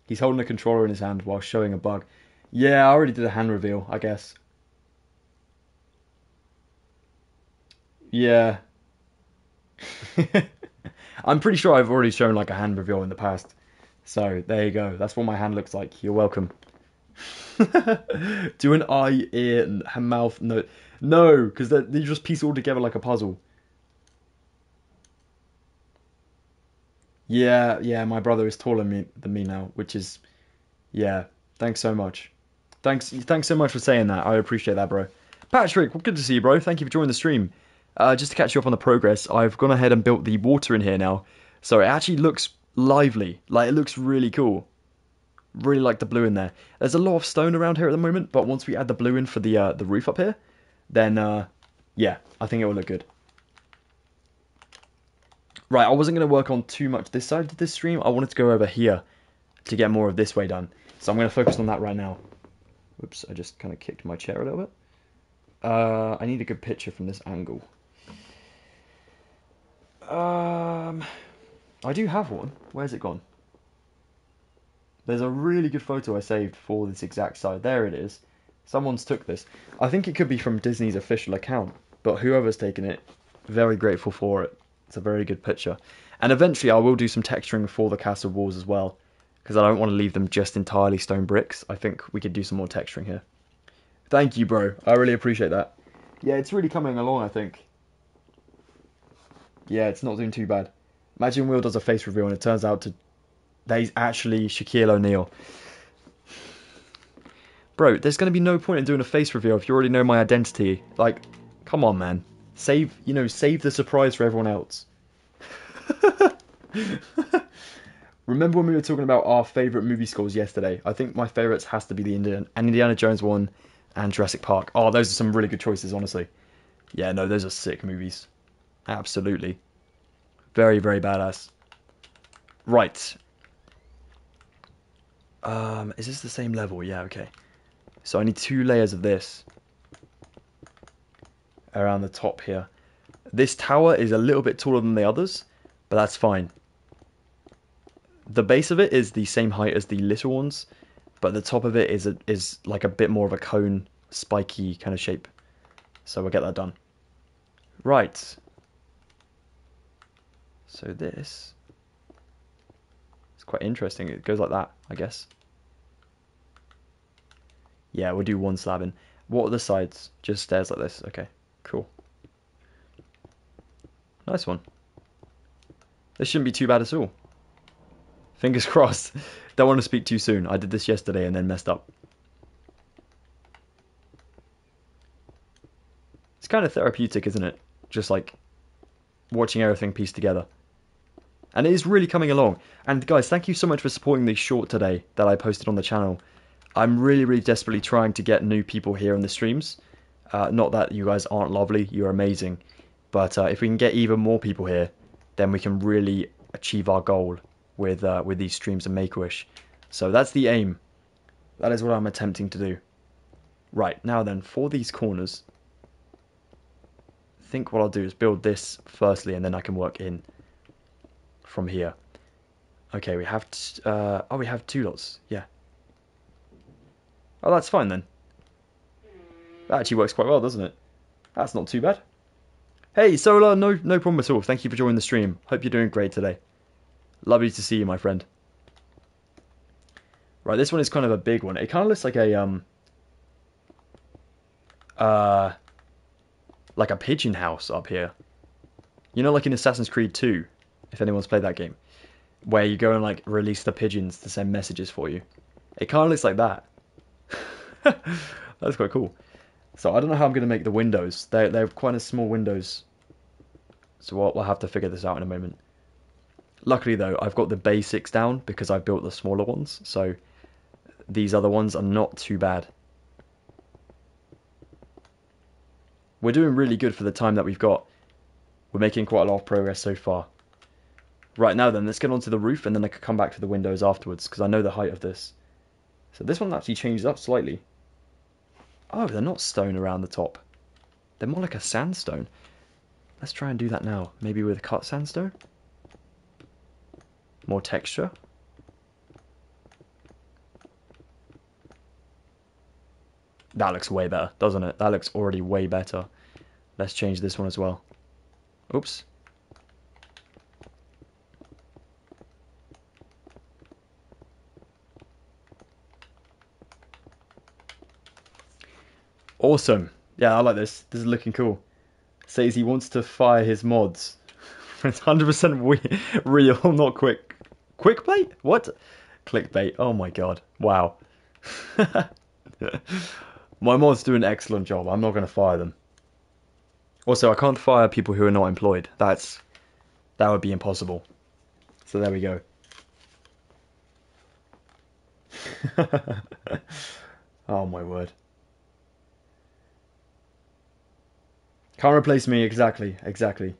He's holding a controller in his hand while showing a bug. Yeah, I already did a hand reveal, I guess. Yeah. I'm pretty sure I've already shown like a hand reveal in the past. So there you go. That's what my hand looks like. You're welcome. Do an eye, ear, and mouth. No, no, because they just piece all together like a puzzle. Yeah, yeah. My brother is taller than me now, which is, yeah. Thanks so much. Thanks, thanks so much for saying that. I appreciate that, bro. Patrick, well, good to see you, bro. Thank you for joining the stream. Uh, just to catch you up on the progress, I've gone ahead and built the water in here now, so it actually looks lively. Like it looks really cool. Really like the blue in there. There's a lot of stone around here at the moment, but once we add the blue in for the uh, the roof up here, then uh, yeah, I think it will look good. Right, I wasn't going to work on too much this side of this stream. I wanted to go over here to get more of this way done. So I'm going to focus on that right now. Oops, I just kind of kicked my chair a little bit. Uh, I need a good picture from this angle. Um, I do have one. Where's it gone? There's a really good photo I saved for this exact side. There it is. Someone's took this. I think it could be from Disney's official account, but whoever's taken it, very grateful for it. It's a very good picture. And eventually I will do some texturing for the castle walls as well, because I don't want to leave them just entirely stone bricks. I think we could do some more texturing here. Thank you, bro. I really appreciate that. Yeah, it's really coming along, I think. Yeah, it's not doing too bad. Imagine Will does a face reveal and it turns out to that he's actually Shaquille O'Neal. Bro, there's going to be no point in doing a face reveal if you already know my identity. Like, come on, man. Save, you know, save the surprise for everyone else. Remember when we were talking about our favorite movie scores yesterday? I think my favorites has to be the Indiana, and Indiana Jones one and Jurassic Park. Oh, those are some really good choices, honestly. Yeah, no, those are sick movies. Absolutely. Very, very badass. Right. Um, is this the same level? Yeah, okay. So I need two layers of this around the top here. This tower is a little bit taller than the others, but that's fine. The base of it is the same height as the little ones, but the top of it is a, is like a bit more of a cone, spiky kind of shape. So we'll get that done. Right. So this is quite interesting. It goes like that, I guess. Yeah, we'll do one slab in. What are the sides? Just stairs like this. Okay, cool. Nice one. This shouldn't be too bad at all. Fingers crossed. Don't want to speak too soon. I did this yesterday and then messed up. It's kind of therapeutic, isn't it? Just like watching everything piece together. And it is really coming along. And guys, thank you so much for supporting the short today that I posted on the channel. I'm really, really desperately trying to get new people here in the streams. Uh, not that you guys aren't lovely, you're amazing. But uh, if we can get even more people here, then we can really achieve our goal with uh, with these streams of Make-A-Wish. So that's the aim. That is what I'm attempting to do. Right, now then, for these corners, I think what I'll do is build this firstly, and then I can work in from here. Okay, we have, uh, oh, we have two lots, yeah. Oh, that's fine then. That actually works quite well, doesn't it? That's not too bad. Hey, Solar, no, no problem at all. Thank you for joining the stream. Hope you're doing great today. Lovely to see you, my friend. Right, this one is kind of a big one. It kind of looks like a, um, uh, like a pigeon house up here. You know, like in Assassin's Creed 2, if anyone's played that game, where you go and like release the pigeons to send messages for you. It kind of looks like that. That's quite cool. So I don't know how I'm going to make the windows. They're, they're quite a small windows. So we'll, we'll have to figure this out in a moment. Luckily though, I've got the basics down because I've built the smaller ones. So these other ones are not too bad. We're doing really good for the time that we've got. We're making quite a lot of progress so far. Right now then, let's get onto the roof and then I can come back to the windows afterwards because I know the height of this. So this one actually changes up slightly. Oh, they're not stone around the top. They're more like a sandstone. Let's try and do that now. Maybe with a cut sandstone? More texture? That looks way better, doesn't it? That looks already way better. Let's change this one as well. Oops. Awesome. Yeah, I like this. This is looking cool. Says he wants to fire his mods. it's 100% real, not quick. Quick bait? What? Clickbait. Oh my god. Wow. my mods do an excellent job. I'm not going to fire them. Also, I can't fire people who are not employed. That's that would be impossible. So there we go. oh my word. Can't replace me, exactly, exactly.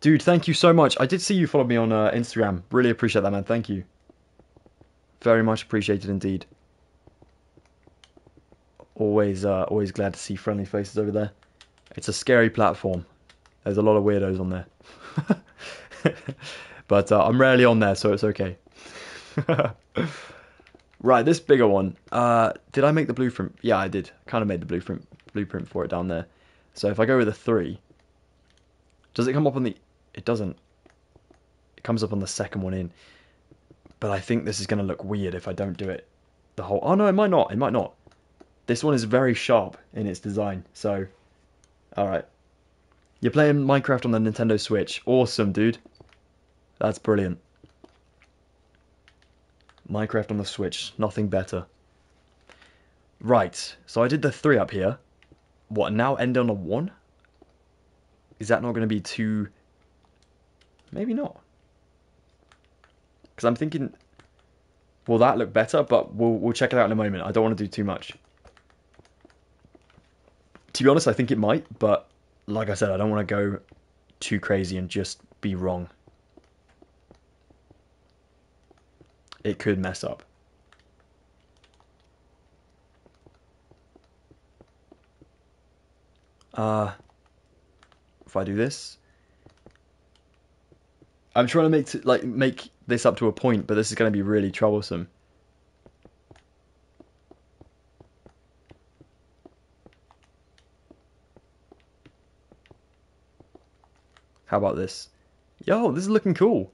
Dude, thank you so much. I did see you follow me on uh, Instagram. Really appreciate that, man. Thank you. Very much appreciated indeed. Always, uh, always glad to see friendly faces over there. It's a scary platform. There's a lot of weirdos on there. but uh, I'm rarely on there, so it's okay. right, this bigger one. Uh, did I make the blueprint? Yeah, I did. Kind of made the blueprint blueprint for it down there. So if I go with a three, does it come up on the? It doesn't. It comes up on the second one in. But I think this is going to look weird if I don't do it the whole. Oh no, it might not. It might not. This one is very sharp in its design. So, all right. You're playing Minecraft on the Nintendo Switch. Awesome, dude. That's brilliant. Minecraft on the Switch. Nothing better. Right. So I did the three up here. What, now end on a one? Is that not going to be too... Maybe not. Because I'm thinking... Will that look better? But we'll, we'll check it out in a moment. I don't want to do too much. To be honest, I think it might, but like I said, I don't want to go too crazy and just be wrong. It could mess up. Uh, if I do this, I'm trying to make like make this up to a point, but this is going to be really troublesome. How about this? Yo, this is looking cool.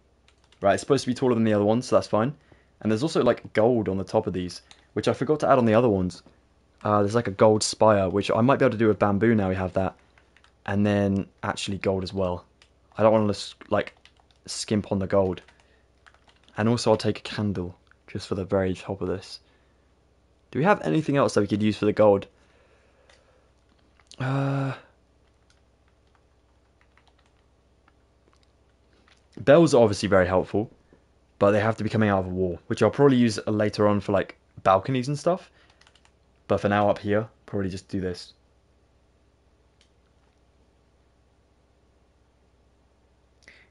Right, it's supposed to be taller than the other ones, so that's fine. And there's also like gold on the top of these, which I forgot to add on the other ones. Uh, there's like a gold spire, which I might be able to do with bamboo now we have that. And then actually gold as well. I don't want to like skimp on the gold. And also I'll take a candle just for the very top of this. Do we have anything else that we could use for the gold? Uh, Bells are obviously very helpful, but they have to be coming out of a wall, which I'll probably use later on for like balconies and stuff. But for now up here, probably just do this.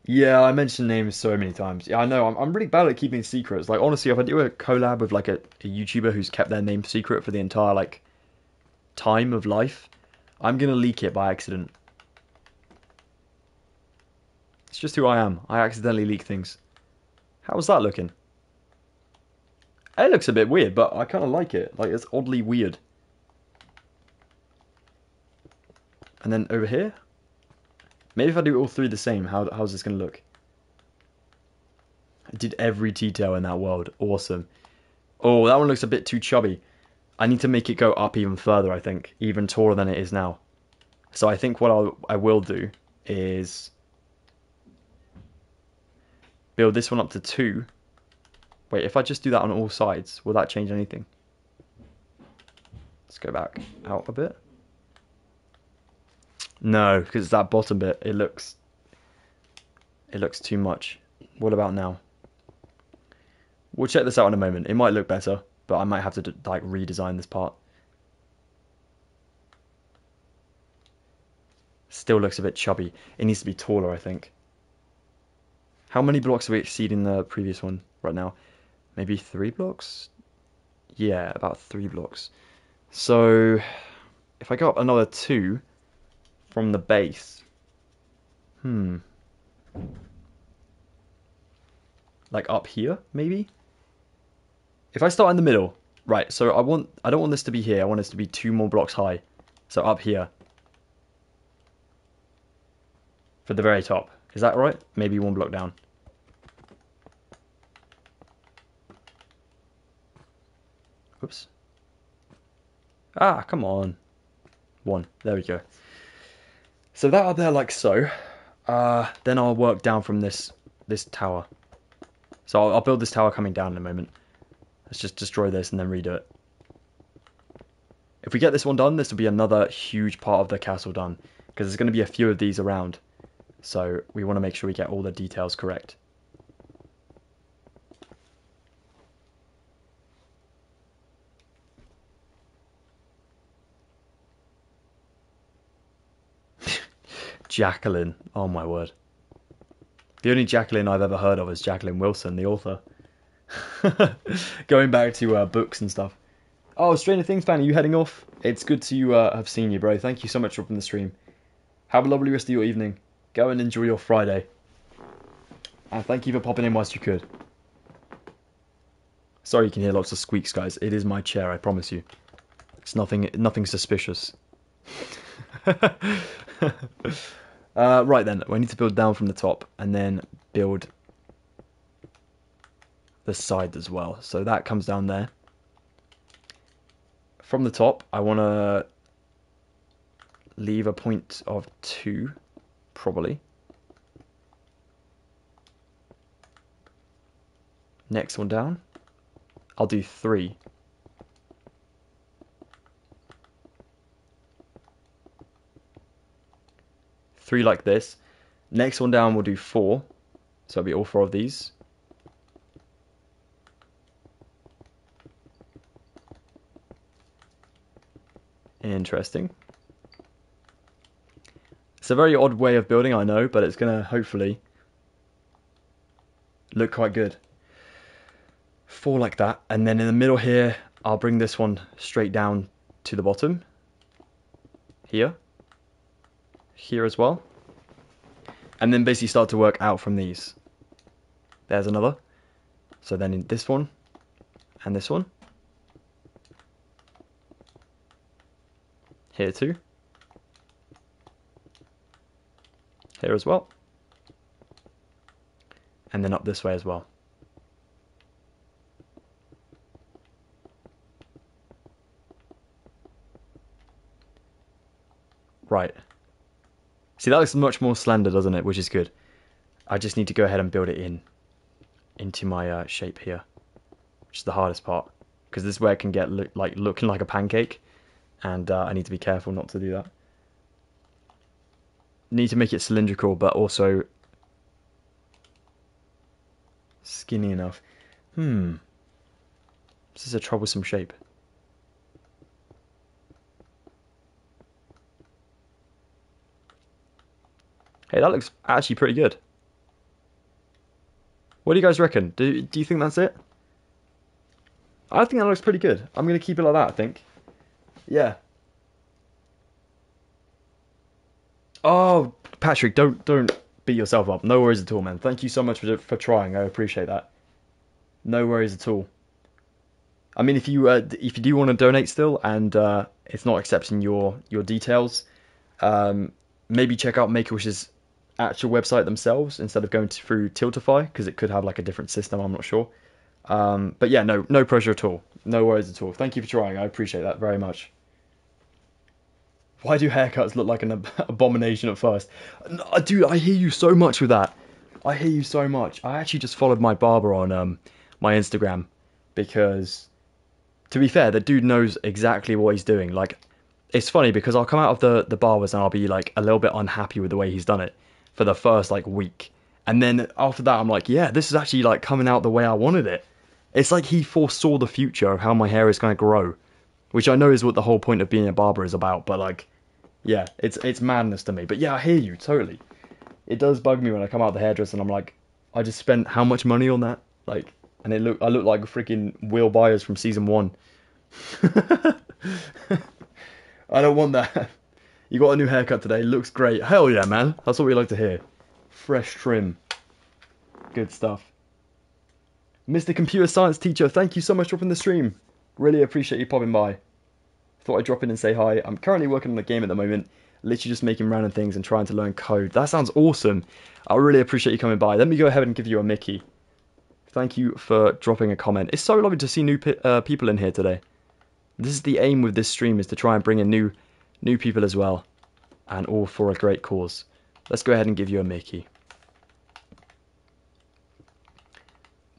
Yeah, I mentioned names so many times. Yeah, I know. I'm, I'm really bad at keeping secrets. Like, honestly, if I do a collab with like a, a YouTuber who's kept their name secret for the entire like time of life, I'm gonna leak it by accident. It's just who I am. I accidentally leak things. How's that looking? It looks a bit weird, but I kind of like it. Like, it's oddly weird. And then over here? Maybe if I do all three the same, how, how's this going to look? I did every detail in that world. Awesome. Oh, that one looks a bit too chubby. I need to make it go up even further, I think. Even taller than it is now. So I think what I'll, I will do is build this one up to 2. Wait, if I just do that on all sides, will that change anything? Let's go back out a bit. No, because that bottom bit. It looks... It looks too much. What about now? We'll check this out in a moment. It might look better, but I might have to like redesign this part. Still looks a bit chubby. It needs to be taller, I think. How many blocks are we exceeding the previous one right now? Maybe three blocks? Yeah, about three blocks. So, if I go up another two from the base, hmm, like up here, maybe? If I start in the middle, right, so I want, I don't want this to be here, I want this to be two more blocks high. So up here. For the very top. Is that right? Maybe one block down. Oops. Ah, come on. One. There we go. So that up there like so. Uh, then I'll work down from this this tower. So I'll, I'll build this tower coming down in a moment. Let's just destroy this and then redo it. If we get this one done, this will be another huge part of the castle done. Because there's going to be a few of these around. So we want to make sure we get all the details correct. Jacqueline. Oh my word. The only Jacqueline I've ever heard of is Jacqueline Wilson, the author. Going back to uh, books and stuff. Oh, Stranger Things fan, are you heading off? It's good to uh, have seen you, bro. Thank you so much for the stream. Have a lovely rest of your evening. Go and enjoy your Friday. And thank you for popping in whilst you could. Sorry you can hear lots of squeaks, guys. It is my chair, I promise you. It's nothing nothing suspicious. uh, right then, we need to build down from the top and then build the side as well. So that comes down there. From the top, I want to leave a point of 2, probably. Next one down, I'll do 3. Three like this. Next one down, we'll do four. So it'll be all four of these. Interesting. It's a very odd way of building, I know, but it's going to hopefully look quite good. Four like that, and then in the middle here, I'll bring this one straight down to the bottom. Here. Here as well. And then basically start to work out from these. There's another. So then in this one, and this one. Here too. Here as well. And then up this way as well. Right. See, that looks much more slender, doesn't it? Which is good. I just need to go ahead and build it in into my uh, shape here, which is the hardest part because this is where it can get like looking like a pancake and uh, I need to be careful not to do that. Need to make it cylindrical, but also skinny enough. Hmm. This is a troublesome shape. Hey, that looks actually pretty good. What do you guys reckon? Do, do you think that's it? I think that looks pretty good. I'm going to keep it like that, I think. Yeah. Oh, Patrick, don't don't beat yourself up. No worries at all, man. Thank you so much for for trying. I appreciate that. No worries at all. I mean, if you uh, if you do want to donate still, and uh, it's not accepting your your details, um, maybe check out Make a Wish's actual website themselves instead of going through Tiltify because it could have like a different system. I'm not sure. Um, but yeah, no no pressure at all. No worries at all. Thank you for trying. I appreciate that very much. Why do haircuts look like an ab- abomination at first? No, dude, I hear you so much with that. I hear you so much. I actually just followed my barber on um, my Instagram because, to be fair, the dude knows exactly what he's doing. Like, it's funny because I'll come out of the the barbers and I'll be like a little bit unhappy with the way he's done it for the first like week, and then after that I'm like, yeah, this is actually like coming out the way I wanted it. It's like he foresaw the future of how my hair is going to grow, which I know is what the whole point of being a barber is about. But like, yeah, it's it's madness to me. But yeah, I hear you totally. It does bug me when I come out the hairdresser and I'm like, I just spent how much money on that? Like, and it look I look like freaking Will Byers from season one. I don't want that. You got a new haircut today. Looks great. Hell yeah, man. That's what we like to hear. Fresh trim. Good stuff. Mr. Computer Science Teacher, thank you so much for dropping the stream. Really appreciate you popping by. Thought I'd drop in and say hi. I'm currently working on a game at the moment, literally just making random things and trying to learn code. That sounds awesome. I really appreciate you coming by. Let me go ahead and give you a Mickey. Thank you for dropping a comment. It's so lovely to see new uh, people in here today. This is the aim with this stream is to try and bring in new new people as well, and all for a great cause. Let's go ahead and give you a Mickey.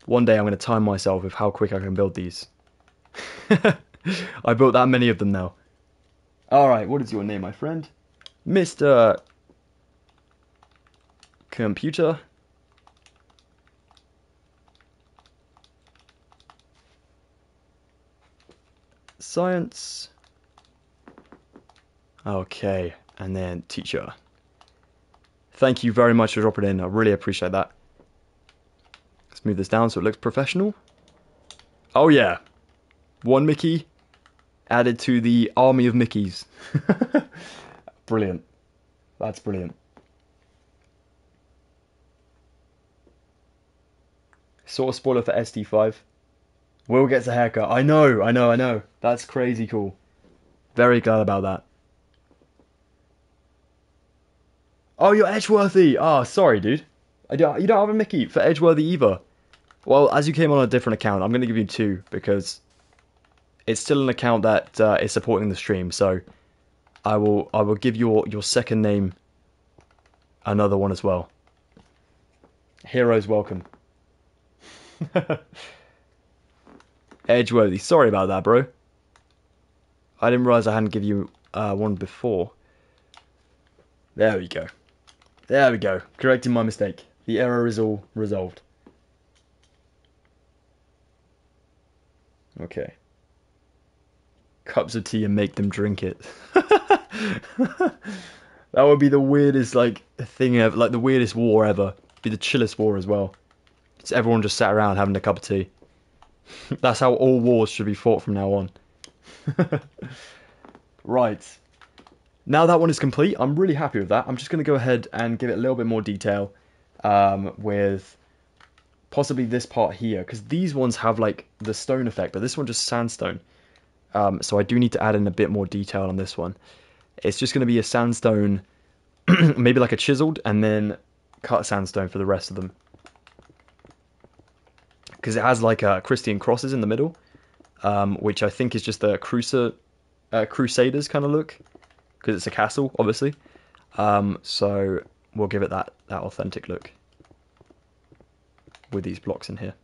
One day I'm going to time myself with how quick I can build these. I built that many of them now. Alright, what is your name, my friend? Mr. Computer. Science. Okay, and then teacher. Thank you very much for dropping in. I really appreciate that. Let's move this down so it looks professional. Oh yeah. One Mickey added to the army of Mickeys. brilliant. That's brilliant. Sort of spoiler for ST5. Will gets a haircut. I know, I know, I know. That's crazy cool. Very glad about that. Oh, you're Edgeworthy. Oh, sorry, dude. Don't, you don't have a Mickey for Edgeworthy either. Well, as you came on a different account, I'm going to give you two because it's still an account that uh, is supporting the stream. So I will I will give your your second name another one as well. Heroes welcome. Edgeworthy, sorry about that, bro. I didn't realize I hadn't give you uh, one before. There we go. There we go. Correcting my mistake. The error is all resolved. Okay. Cups of tea and make them drink it. that would be the weirdest like thing ever, like the weirdest war ever. Be the chillest war as well. It's everyone just sat around having a cup of tea. That's how all wars should be fought from now on. right. Now that one is complete, I'm really happy with that. I'm just going to go ahead and give it a little bit more detail um, with possibly this part here, because these ones have like the stone effect, but this one just sandstone. Um, so I do need to add in a bit more detail on this one. It's just going to be a sandstone, maybe like a chiseled, and then cut sandstone for the rest of them. Because it has like uh, Christian crosses in the middle, um, which I think is just the Crusa, uh, Crusaders kind of look because it's a castle, obviously. Um, so we'll give it that that authentic look with these blocks in here.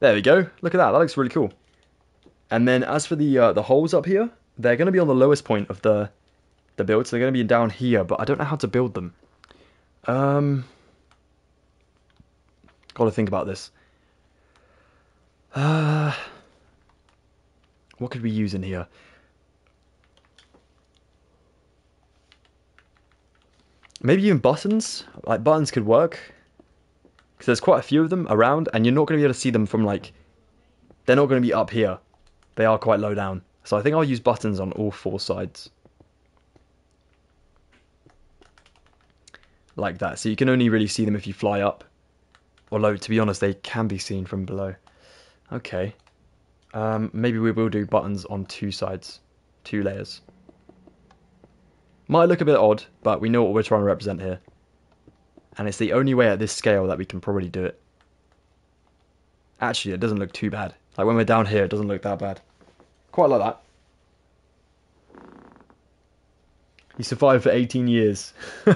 There we go. Look at that. That looks really cool. And then as for the uh, the holes up here, they're going to be on the lowest point of the the build, so they're going to be down here. But I don't know how to build them. Um, got to think about this. Uh, what could we use in here? Maybe even buttons. Like buttons could work. Because there's quite a few of them around, and you're not going to be able to see them from like. They're not going to be up here. They are quite low down. So I think I'll use buttons on all four sides. Like that. So you can only really see them if you fly up. Although, to be honest, they can be seen from below. Okay. Um, maybe we will do buttons on two sides, two layers. Might look a bit odd, but we know what we're trying to represent here. And it's the only way at this scale that we can probably do it. Actually, it doesn't look too bad. Like when we're down here, it doesn't look that bad. Quite like that. He survived for 18 years.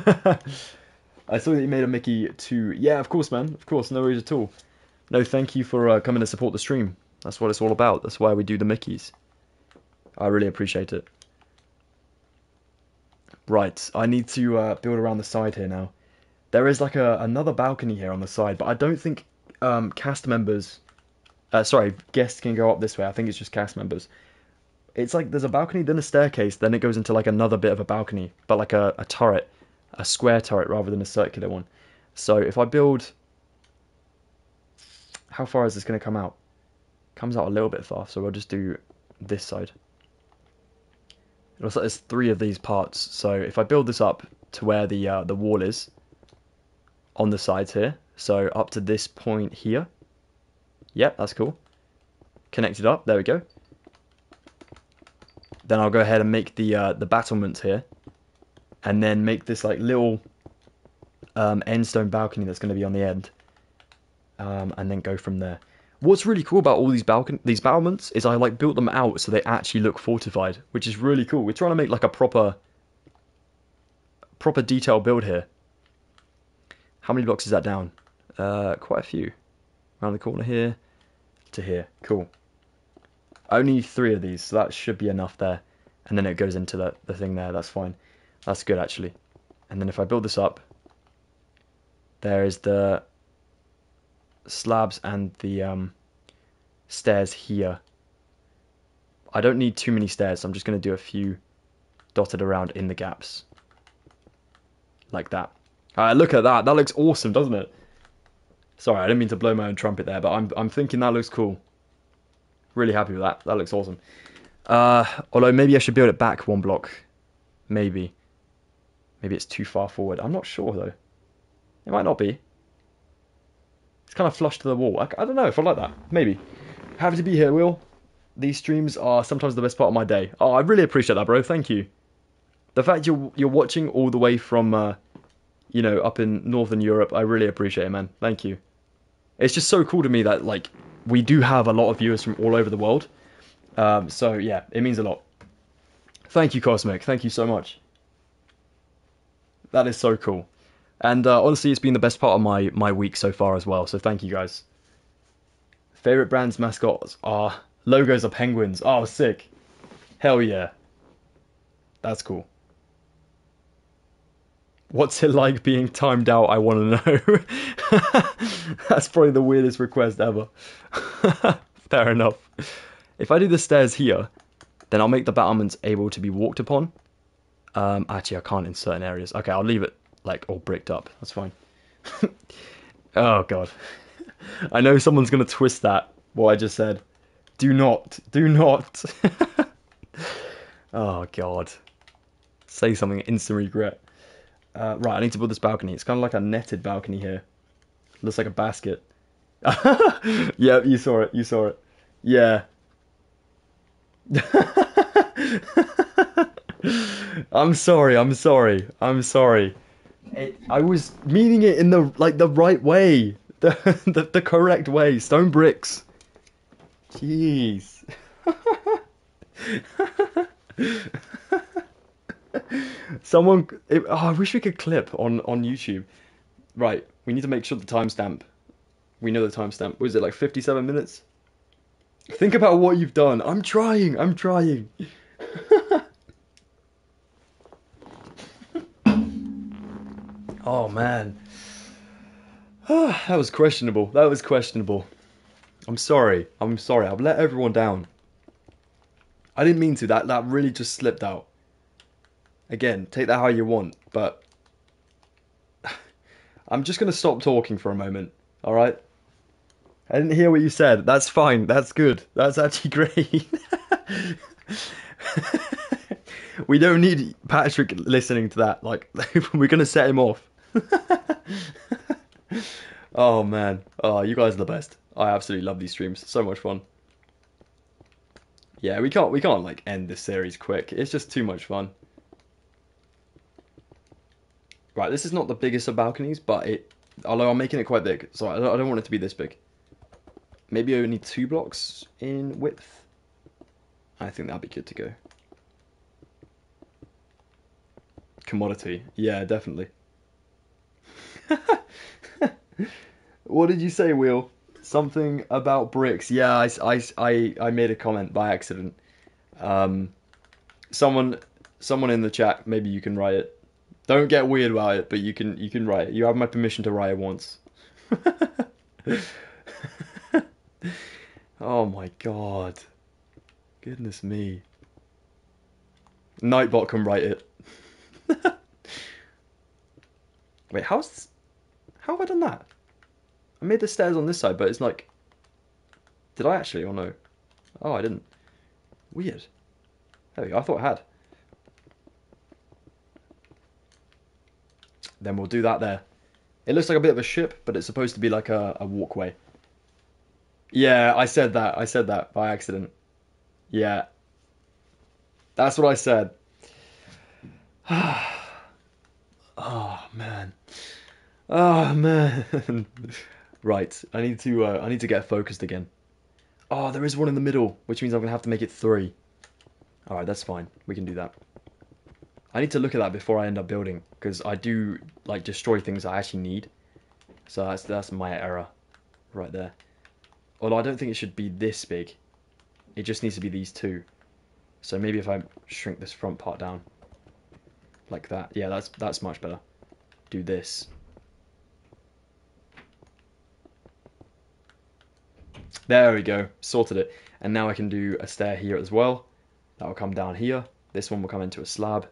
I saw that you made a Mickey too. Yeah, of course, man. Of course, no worries at all. No, thank you for uh, coming to support the stream. That's what it's all about. That's why we do the Mickeys. I really appreciate it. Right, I need to uh, build around the side here now. There is like a another balcony here on the side, but I don't think um, cast members, uh, sorry, guests can go up this way. I think it's just cast members. It's like there's a balcony, then a staircase, then it goes into like another bit of a balcony, but like a, a turret, a square turret rather than a circular one. So if I build, how far is this going to come out? Comes out a little bit far, so we'll just do this side. It looks like there's three of these parts, so if I build this up to where the uh, the wall is, on the sides here, so up to this point here. Yep, that's cool. Connect it up, there we go. Then I'll go ahead and make the uh, the battlements here, and then make this like little um, end stone balcony that's going to be on the end, um, and then go from there. What's really cool about all these balcon these battlements is I like built them out so they actually look fortified, which is really cool. We're trying to make like a proper proper detail build here. How many blocks is that down? Uh, quite a few. Around the corner here to here. Cool. Only three of these, so that should be enough there. And then it goes into the, the thing there, that's fine. That's good actually. And then if I build this up, there is the slabs and the um, stairs here. I don't need too many stairs, so I'm just going to do a few dotted around in the gaps. like that. Look at that. That looks awesome, doesn't it? Sorry, I didn't mean to blow my own trumpet there, but I'm I'm thinking that looks cool. Really happy with that. That looks awesome. Uh, although maybe I should build it back one block. Maybe. Maybe it's too far forward. I'm not sure though. It might not be. It's kind of flush to the wall. I, I don't know if I like that. Maybe. Happy to be here, Will. These streams are sometimes the best part of my day. Oh, I really appreciate that, bro. Thank you. The fact you're you're watching all the way from, uh, you know, up in Northern Europe, I really appreciate it, man. Thank you. It's just so cool to me that like we do have a lot of viewers from all over the world. Um, so yeah, it means a lot. Thank you, Cosmic. Thank you so much. That is so cool. And uh, honestly, it's been the best part of my my week so far as well. So thank you guys. Favorite brands mascots are logos are penguins. Oh, sick! Hell yeah. That's cool. What's it like being timed out? I want to know. That's probably the weirdest request ever. Fair enough. If I do the stairs here, then I'll make the battlements able to be walked upon. Um, actually, I can't in certain areas. Okay, I'll leave it like all bricked up. That's fine. oh god. I know someone's gonna twist that what I just said. Do not, do not. oh god. Say something instant regret. Uh, right, I need to build this balcony. It's kind of like a netted balcony here. Looks like a basket. yeah, you saw it. You saw it. Yeah. I'm sorry. I'm sorry. I'm sorry. It, I was meaning it in the like the right way, the the, the correct way. Stone bricks. Jeez. Someone, it, oh, I wish we could clip on on YouTube. Right, we need to make sure the timestamp. We know the timestamp. Was it like 57 minutes? Think about what you've done. I'm trying. I'm trying. Oh man. oh, that was questionable. That was questionable. I'm sorry. I'm sorry. I've let everyone down. I didn't mean to. That that really just slipped out. Again, take that how you want, but I'm just going to stop talking for a moment. All right? I didn't hear what you said. That's fine. That's good. That's actually great. we don't need Patrick listening to that. Like, we're going to set him off. oh, man. Oh, you guys are the best. I absolutely love these streams. So much fun. Yeah, we can't we can't like end this series quick. It's just too much fun. Right, this is not the biggest of balconies, but it although I'm making it quite big, so I don't, I don't want it to be this big. Maybe only two blocks in width. I think that'd be good to go. Commodity, yeah, definitely. what did you say, Will? Something about bricks. Yeah, I, I, I, I made a comment by accident. Um, someone, someone in the chat, maybe you can write it. Don't get weird about it, but you can, you can write it. You have my permission to write it once. oh my god. Goodness me. Nightbot can write it. Wait, how's how have I done that? I made the stairs on this side, but it's like Did I actually or no? Oh I didn't. Weird. There we go, I thought I had. Then we'll do that there. It looks like a bit of a ship, but it's supposed to be like a, a walkway. Yeah, I said that. I said that by accident. Yeah. That's what I said. oh man. Oh man. right, I need to uh, I need to get focused again. Oh, there is one in the middle, which means I'm gonna have to make it three. All right, that's fine. We can do that. I need to look at that before I end up building because I do like destroy things I actually need. So that's that's my error, right there. Although I don't think it should be this big. It just needs to be these two. So maybe if I shrink this front part down. Like that. Yeah, that's that's much better. Do this. There we go. Sorted it. And now I can do a stair here as well. That will come down here. This one will come into a slab.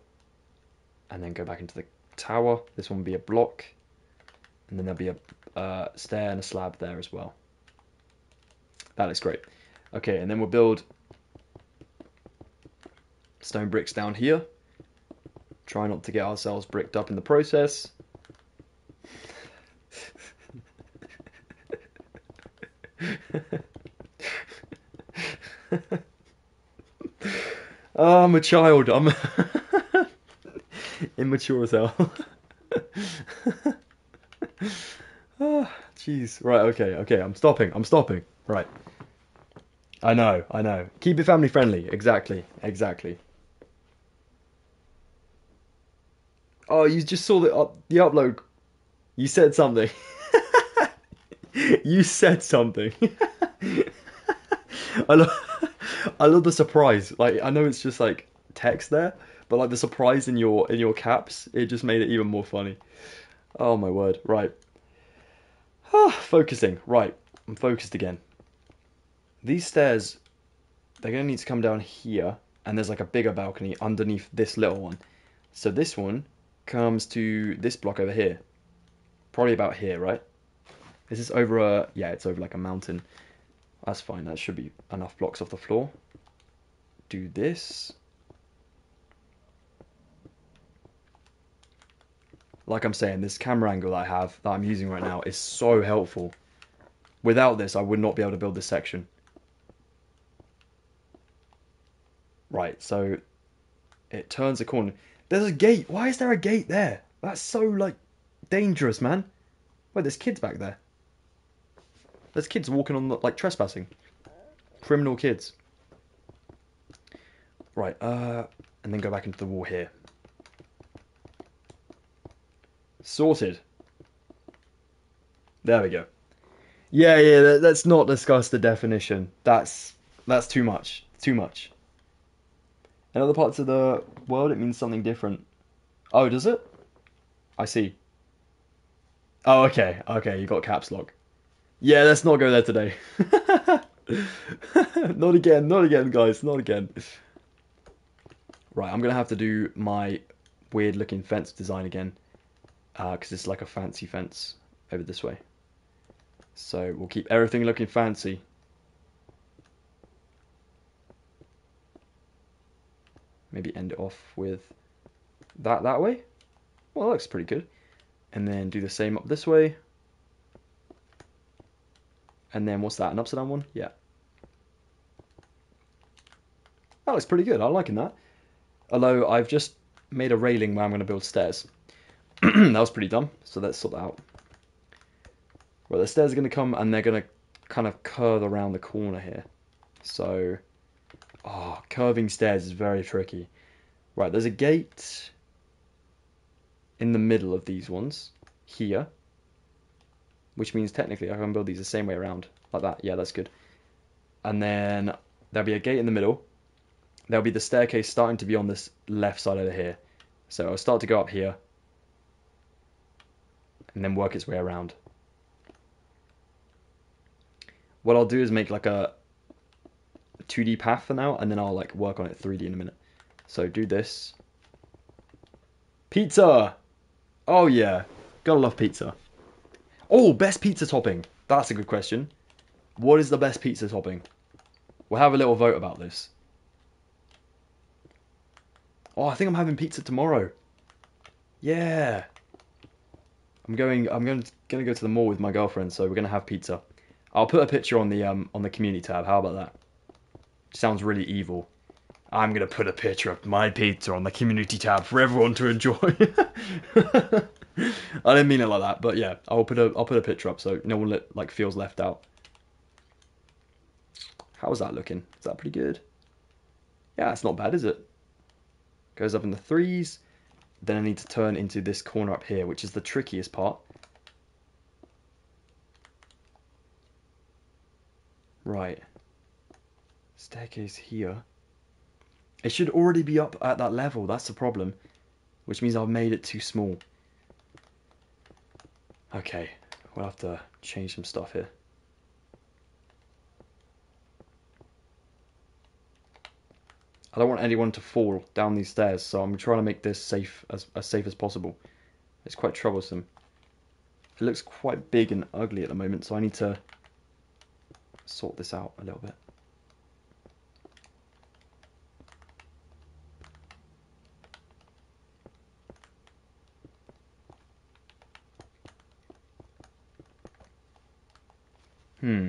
And then go back into the tower. This one will be a block. And then there'll be a uh, stair and a slab there as well. That looks great. Okay, and then we'll build stone bricks down here. Try not to get ourselves bricked up in the process. Oh, I'm a child. I'm immature as hell. oh, jeez. Right, okay, okay. I'm stopping. I'm stopping. Right. I know, I know. Keep it family friendly. Exactly, exactly. Oh, you just saw the up, the upload. You said something. you said something. I love, I love the surprise. Like I know it's just like text there, but like the surprise in your in your caps, it just made it even more funny. Oh my word! Right. Ah, focusing. Right, I'm focused again. These stairs, they're gonna need to come down here, and there's like a bigger balcony underneath this little one. So this one comes to this block over here. Probably about here, right? Is this over a... Yeah, it's over like a mountain. That's fine. That should be enough blocks off the floor. Do this. Like I'm saying, this camera angle I have, that I'm using right now, is so helpful. Without this, I would not be able to build this section. Right, so it turns a corner. There's a gate. Why is there a gate there? That's so, like, dangerous, man. Wait, there's kids back there. There's kids walking on, the, like, trespassing. Criminal kids. Right, uh, and then go back into the wall here. Sorted. There we go. Yeah, yeah, let's not discuss the definition. That's, that's too much. Too much. In other parts of the world, it means something different. Oh, does it? I see. Oh, okay. Okay, you got caps lock. Yeah, let's not go there today. not again, not again, guys, not again. Right, I'm going to have to do my weird looking fence design again. Because uh, it's like a fancy fence over this way. So we'll keep everything looking fancy. maybe end it off with that that way. Well, that looks pretty good. And then do the same up this way. And then what's that, an upside down one? Yeah. That looks pretty good, I'm liking that. Although I've just made a railing where I'm going to build stairs. that was pretty dumb, so let's sort that out. Well, the stairs are going to come and they're going to kind of curve around the corner here. So Oh, curving stairs is very tricky. Right, there's a gate in the middle of these ones, here. Which means technically I can build these the same way around, like that. Yeah, that's good. And then there'll be a gate in the middle. There'll be the staircase starting to be on this left side over here. So I'll start to go up here. And then work its way around. What I'll do is make like a 2D path for now, and then I'll like work on it 3D in a minute. So do this. Pizza! Oh yeah, gotta love pizza. Oh, best pizza topping. That's a good question. What is the best pizza topping? We'll have a little vote about this. Oh, I think I'm having pizza tomorrow. Yeah. I'm going. I'm going. Going to go to the mall with my girlfriend, so we're going to have pizza. I'll put a picture on the um on the community tab. How about that? sounds really evil. I'm gonna put a picture of my pizza on the community tab for everyone to enjoy. I didn't mean it like that, but yeah, I'll put a I'll put a picture up so no one like feels left out. How's that looking? Is that pretty good? Yeah, it's not bad, is it? Goes up in the threes. Then I need to turn into this corner up here, which is the trickiest part. Right staircase here. It should already be up at that level, that's the problem. Which means I've made it too small. Okay, we'll have to change some stuff here. I don't want anyone to fall down these stairs, so I'm trying to make this safe as, as safe as possible. It's quite troublesome. It looks quite big and ugly at the moment, so I need to sort this out a little bit. Hmm.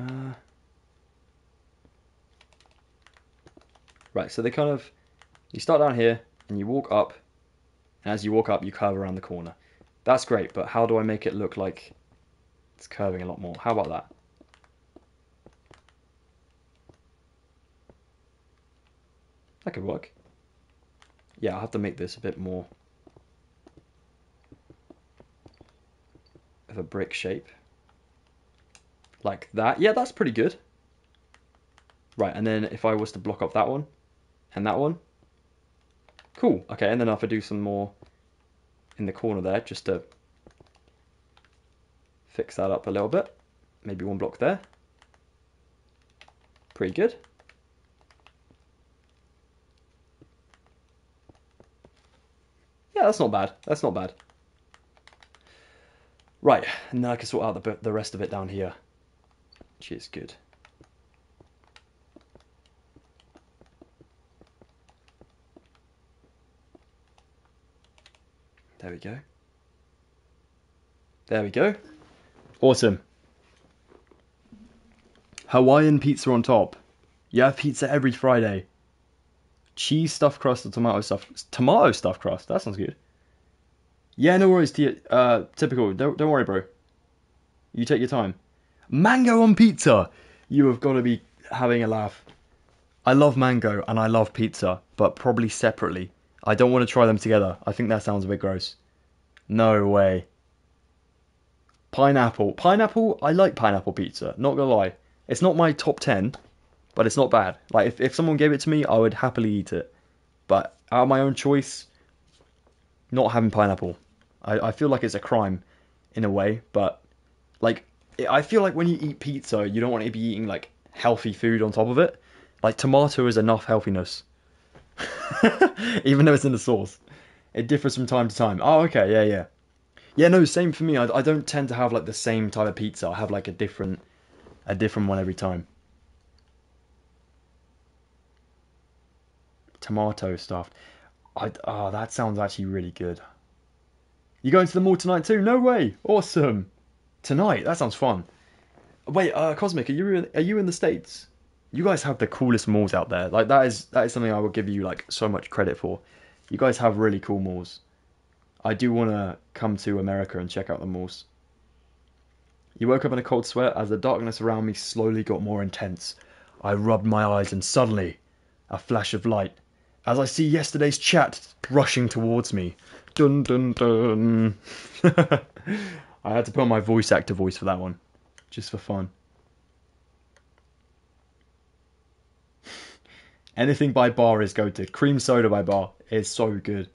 Uh, right, so they kind of, you start down here and you walk up, and as you walk up, you curve around the corner. That's great, but how do I make it look like it's curving a lot more? How about that? That could work. Yeah, I'll have to make this a bit more of a brick shape like that. Yeah, that's pretty good. Right, and then if I was to block off that one and that one, cool. Okay, and then if I do some more in the corner there, just to fix that up a little bit, maybe one block there. Pretty good. Yeah, that's not bad. That's not bad. Right, and then I can sort out the, the rest of it down here which is good. There we go. There we go. Awesome. Hawaiian pizza on top. You have pizza every Friday. Cheese stuffed crust or tomato stuffed tomato stuffed crust. That sounds good. Yeah, no worries. Uh, typical. Don't don't worry, bro. You take your time. Mango on pizza! You have got to be having a laugh. I love mango and I love pizza, but probably separately. I don't want to try them together. I think that sounds a bit gross. No way. Pineapple. Pineapple, I like pineapple pizza, not gonna lie. It's not my top 10, but it's not bad. Like, if, if someone gave it to me, I would happily eat it. But out of my own choice, not having pineapple. I, I feel like it's a crime in a way, but like I feel like when you eat pizza, you don't want to be eating like healthy food on top of it. Like tomato is enough healthiness, even though it's in the sauce. It differs from time to time. Oh, okay, yeah, yeah, yeah. No, same for me. I, I don't tend to have like the same type of pizza. I have like a different, a different one every time. Tomato stuffed. I oh, that sounds actually really good. You going to the mall tonight too? No way! Awesome. Tonight? That sounds fun. Wait, uh, Cosmic, are you in, are you in the states? You guys have the coolest malls out there. Like that is that is something I would give you like so much credit for. You guys have really cool malls. I do want to come to America and check out the malls. You woke up in a cold sweat as the darkness around me slowly got more intense. I rubbed my eyes and suddenly, a flash of light, as I see yesterday's chat rushing towards me. Dun dun dun. I had to put on my voice actor voice for that one, just for fun. Anything by Barr is go to. Cream soda by Barr is so good.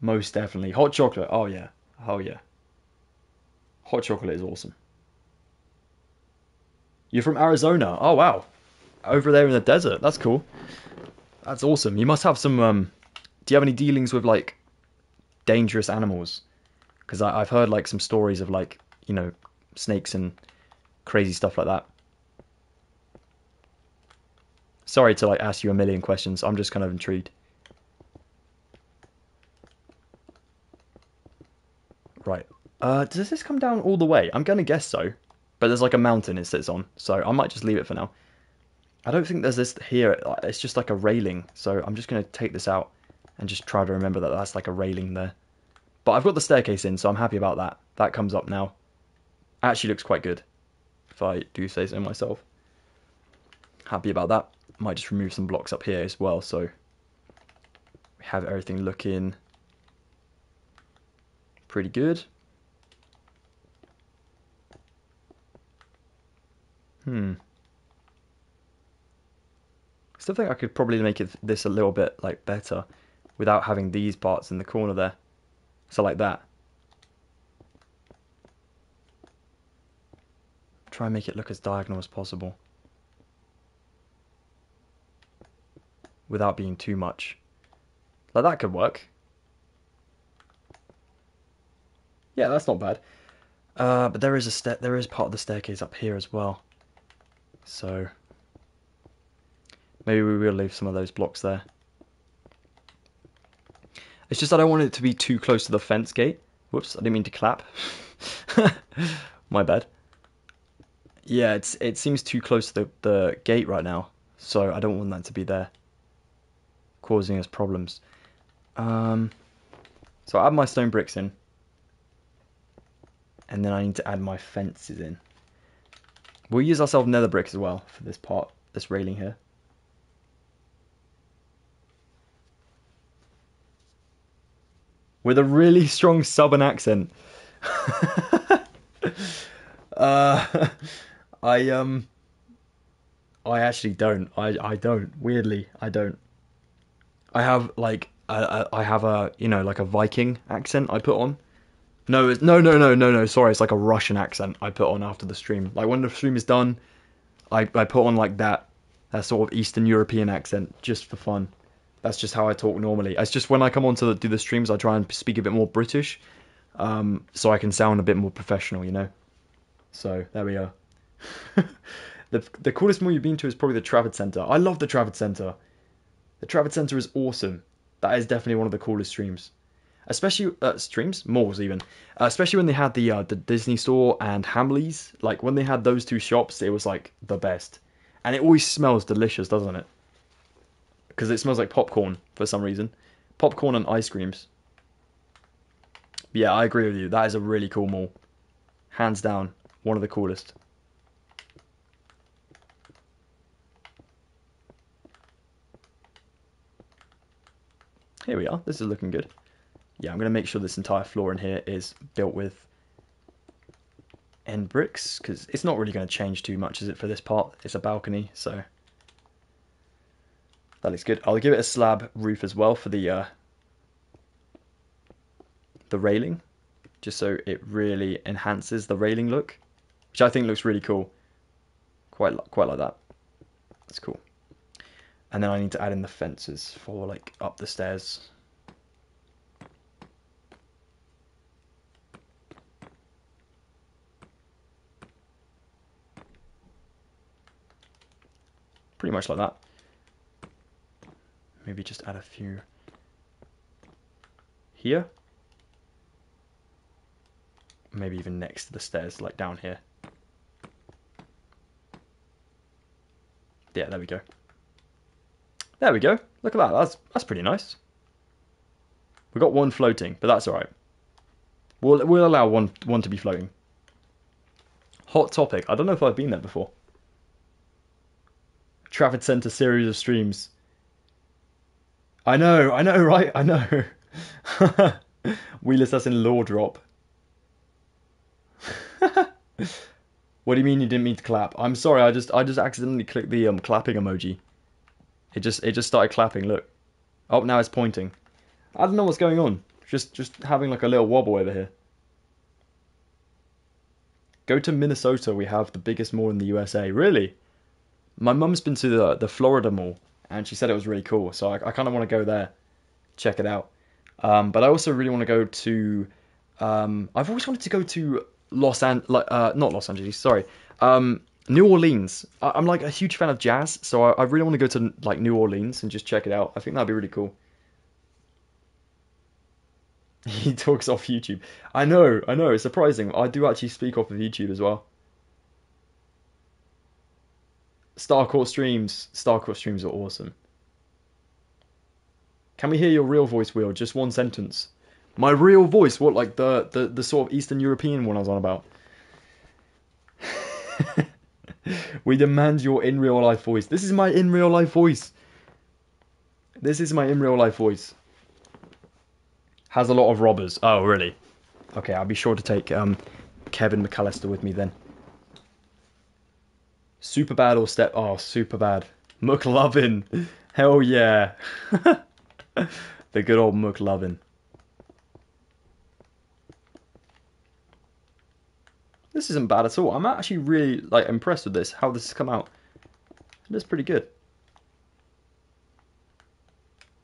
Most definitely. Hot chocolate. Oh yeah. Oh yeah. Hot chocolate is awesome. You're from Arizona. Oh wow. Over there in the desert. That's cool. That's awesome. You must have some um do you have any dealings with like dangerous animals? Because I've heard like some stories of like you know snakes and crazy stuff like that. Sorry to like ask you a million questions. I'm just kind of intrigued. Right. Uh, does this come down all the way? I'm gonna guess so, but there's like a mountain it sits on, so I might just leave it for now. I don't think there's this here. It's just like a railing, so I'm just gonna take this out and just try to remember that that's like a railing there. But I've got the staircase in, so I'm happy about that. That comes up now. Actually looks quite good, if I do say so myself. Happy about that. Might just remove some blocks up here as well, so we have everything looking pretty good. Hmm. Still think I could probably make it this a little bit like better without having these parts in the corner there. So like that. Try and make it look as diagonal as possible. Without being too much. Like that could work. Yeah, that's not bad. Uh, but there is a step. There is part of the staircase up here as well. So maybe we will leave some of those blocks there. It's just that I don't want it to be too close to the fence gate. Whoops, I didn't mean to clap. My bad. Yeah, it's it seems too close to the, the gate right now, so I don't want that to be there, causing us problems. Um, so I add my stone bricks in, and then I need to add my fences in. We'll use ourselves nether bricks as well for this part, this railing here. With a really strong southern accent. uh, I um, I actually don't. I I don't. Weirdly, I don't. I have like I I have a you know like a Viking accent I put on. No, it's, no, no, no, no, no. Sorry, it's like a Russian accent I put on after the stream. Like when the stream is done, I I put on like that that sort of Eastern European accent just for fun. That's just how I talk normally. It's just when I come on to do the streams, I try and speak a bit more British, um, so I can sound a bit more professional, you know. So there we are. the the coolest mall you've been to is probably the Trafford Centre. I love the Trafford Centre. The Trafford Centre is awesome. That is definitely one of the coolest streams especially uh, streams, malls even, uh, especially when they had the uh, the Disney store and Hamleys. Like when they had those two shops, it was like the best, and it always smells delicious, doesn't it? Because it smells like popcorn for some reason, popcorn and ice creams. But Yeah, I agree with you. That is a really cool mall, hands down, one of the coolest. Here we are. This is looking good yeah, I'm going to make sure this entire floor in here is built with end bricks because it's not really going to change too much, is it, for this part? It's a balcony, so that looks good. I'll give it a slab roof as well for the uh, the railing, just so it really enhances the railing look, which I think looks really cool. Quite quite like that. That's cool. And then I need to add in the fences for like up the stairs. pretty much like that. Maybe just add a few here. Maybe even next to the stairs, like down here. Yeah, there we go. There we go. Look at that. That's that's pretty nice. We got one floating, but that's all right. We'll we'll allow one one to be floating. Hot topic. I don't know if I've been there before. Trafford Centre series of streams. I know, I know, right? I know. Wheel Assassin Law Drop. what do you mean you didn't mean to clap? I'm sorry, I just I just accidentally clicked the um clapping emoji. It just it just started clapping, look. Oh now it's pointing. I don't know what's going on. Just just having like a little wobble over here. Go to Minnesota, we have the biggest mall in the USA. Really? My mum's been to the the Florida Mall, and she said it was really cool. So I, I kind of want to go there, check it out. Um, but I also really want to go to. Um, I've always wanted to go to Los An like uh, not Los Angeles, sorry, um, New Orleans. I- am like a huge fan of jazz, so I, I really want to go to like New Orleans and just check it out. I think that'd be really cool. He talks off YouTube. I know, I know. It's surprising. I do actually speak off of YouTube as well. Starcourt streams. Starcourt streams are awesome. Can we hear your real voice, Will? Just one sentence. My real voice? What, like the, the, the sort of Eastern European one I was on about? we demand your in real life voice. This is my in real life voice. This is my in real life voice. Has a lot of robbers. Oh, really? Okay, I'll be sure to take um, Kevin McAllister with me then. Superbad or step? Oh, Superbad. McLovin. Hell yeah. the good old McLovin. This isn't bad at all. I'm actually really like impressed with this. How this has come out. It is pretty good.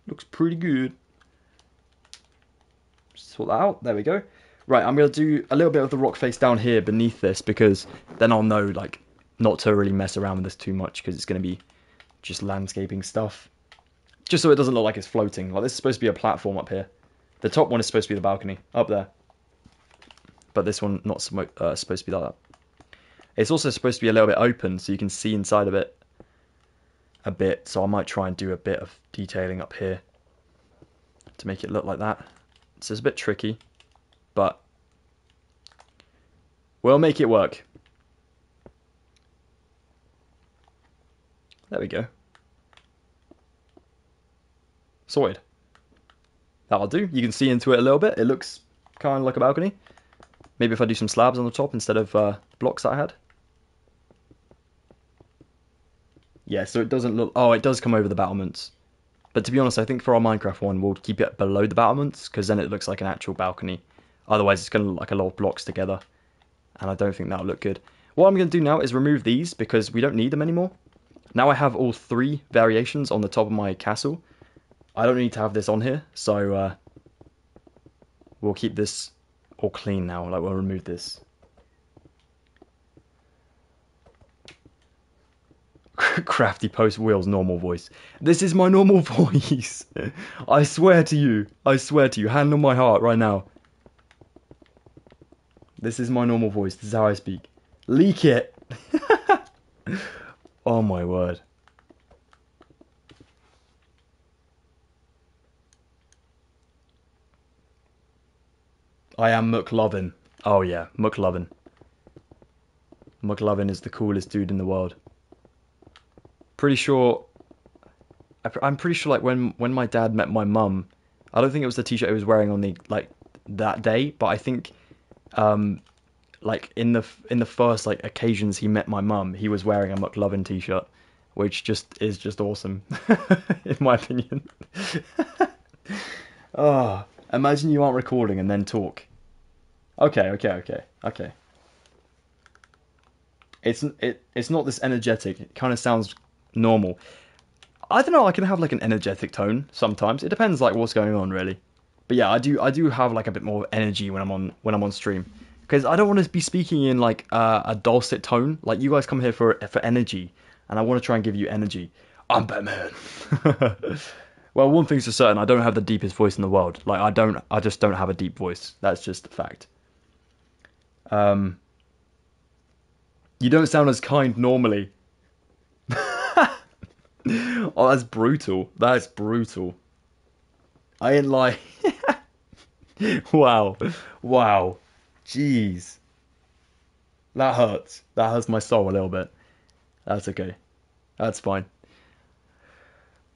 Looks pretty good. Sort that out. There we go. Right, I'm gonna do a little bit of the rock face down here beneath this because then I'll know like not to really mess around with this too much because it's gonna be just landscaping stuff. Just so it doesn't look like it's floating. Like this is supposed to be a platform up here. The top one is supposed to be the balcony up there, but this one not uh, supposed to be like that. It's also supposed to be a little bit open so you can see inside of it a bit. So I might try and do a bit of detailing up here to make it look like that. So it's a bit tricky but we'll make it work. There we go. Sorted. That'll do. You can see into it a little bit. It looks kind of like a balcony. Maybe if I do some slabs on the top instead of uh, blocks that I had. Yeah, so it doesn't look... Oh, it does come over the battlements. But to be honest, I think for our Minecraft one, we'll keep it below the battlements, because then it looks like an actual balcony. Otherwise, it's going to look like a lot of blocks together. And I don't think that'll look good. What I'm going to do now is remove these because we don't need them anymore. Now I have all three variations on the top of my castle. I don't need to have this on here, so uh, we'll keep this all clean now. Like, we'll remove this. Crafty post wheels normal voice. This is my normal voice. I swear to you. I swear to you. Hand on my heart right now. This is my normal voice. This is how I speak. Leak it. oh my word. I am McLovin. Oh yeah, McLovin. McLovin is the coolest dude in the world. Pretty sure. I'm pretty sure, like when when my dad met my mum, I don't think it was the t-shirt he was wearing on the like that day, but I think um, like in the in the first like occasions he met my mum, he was wearing a McLovin t-shirt, which just is just awesome, in my opinion. oh, imagine you aren't recording and then talk. Okay, okay, okay, okay. It's it it's not this energetic. It kind of sounds normal. I don't know. I can have like an energetic tone sometimes. It depends like what's going on really. But yeah, I do I do have like a bit more energy when I'm on when I'm on stream because I don't want to be speaking in like a dulcet tone. Like you guys come here for for energy, and I want to try and give you energy. I'm Batman. well, one thing's for certain: I don't have the deepest voice in the world. Like I don't, I just don't have a deep voice. That's just a fact. Um, you don't sound as kind normally. oh, that's brutal. That's brutal. I ain't lie. wow. Wow. Jeez. That hurts. That hurts my soul a little bit. That's okay. That's fine.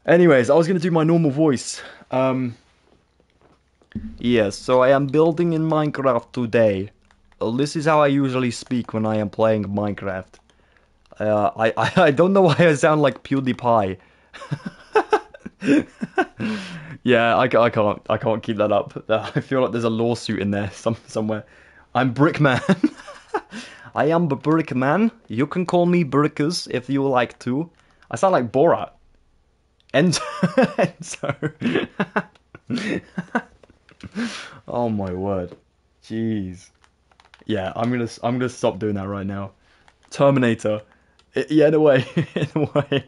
Anyways, I was going to do my normal voice. Um, yes, so I am building in Minecraft today. This is how I usually speak when I am playing Minecraft. Uh, I, I, I don't know why I sound like PewDiePie. yeah, I, I can't I can't keep that up. I feel like there's a lawsuit in there some somewhere. I'm Brickman. I am Brickman. You can call me Brickers if you like to. I sound like Borat. Enzo. Enzo. oh my word. Jeez. Yeah, I'm gonna I'm gonna stop doing that right now. Terminator. yeah, in a way. in a way.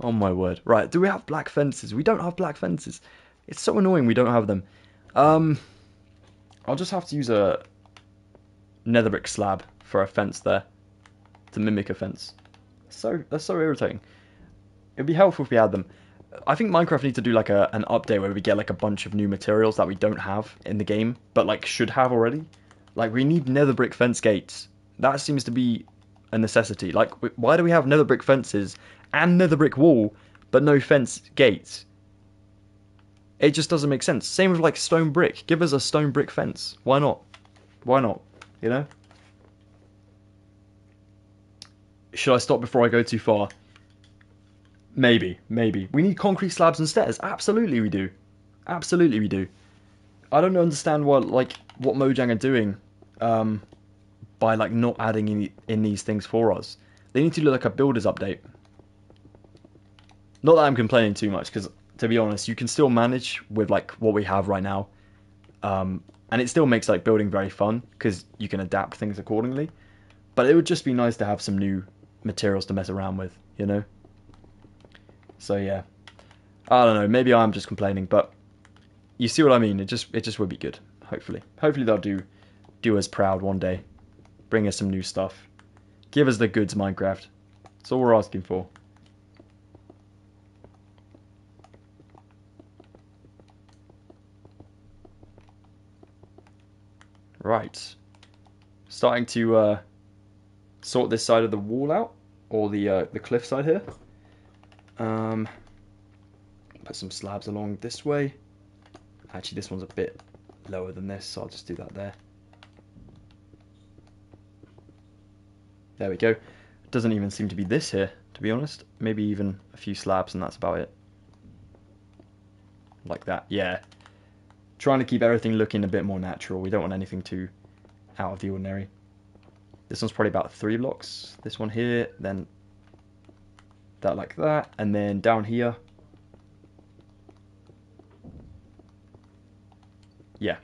Oh my word. Right, do we have black fences? We don't have black fences. It's so annoying we don't have them. Um, I'll just have to use a nether brick slab for a fence there to mimic a fence. So that's so irritating. It'd be helpful if we had them. I think Minecraft needs to do like a an update where we get like a bunch of new materials that we don't have in the game, but like should have already. Like we need nether brick fence gates. That seems to be a necessity. Like why do we have nether brick fences and nether brick wall, but no fence gates. It just doesn't make sense. Same with like stone brick. Give us a stone brick fence. Why not? Why not? You know? Should I stop before I go too far? Maybe, maybe. We need concrete slabs and stairs. Absolutely we do. Absolutely we do. I don't understand what like what Mojang are doing um, by like not adding in, in these things for us. They need to do like a builders update. Not that I'm complaining too much, because to be honest, you can still manage with like what we have right now. Um, and it still makes like building very fun because you can adapt things accordingly. But it would just be nice to have some new materials to mess around with, you know. So yeah, I don't know. Maybe I'm just complaining, but you see what I mean. It just it just would be good. Hopefully, hopefully they'll do do us proud one day. Bring us some new stuff. Give us the goods, Minecraft. That's all we're asking for. Right. Starting to uh, sort this side of the wall out, or the uh, the cliff side here. Um, put some slabs along this way. Actually, this one's a bit lower than this, so I'll just do that there. There we go. Doesn't even seem to be this here, to be honest. Maybe even a few slabs and that's about it. Like that, yeah. Trying to keep everything looking a bit more natural. We don't want anything too out of the ordinary. This one's probably about three blocks. This one here, then that like that, and then down here. Yeah,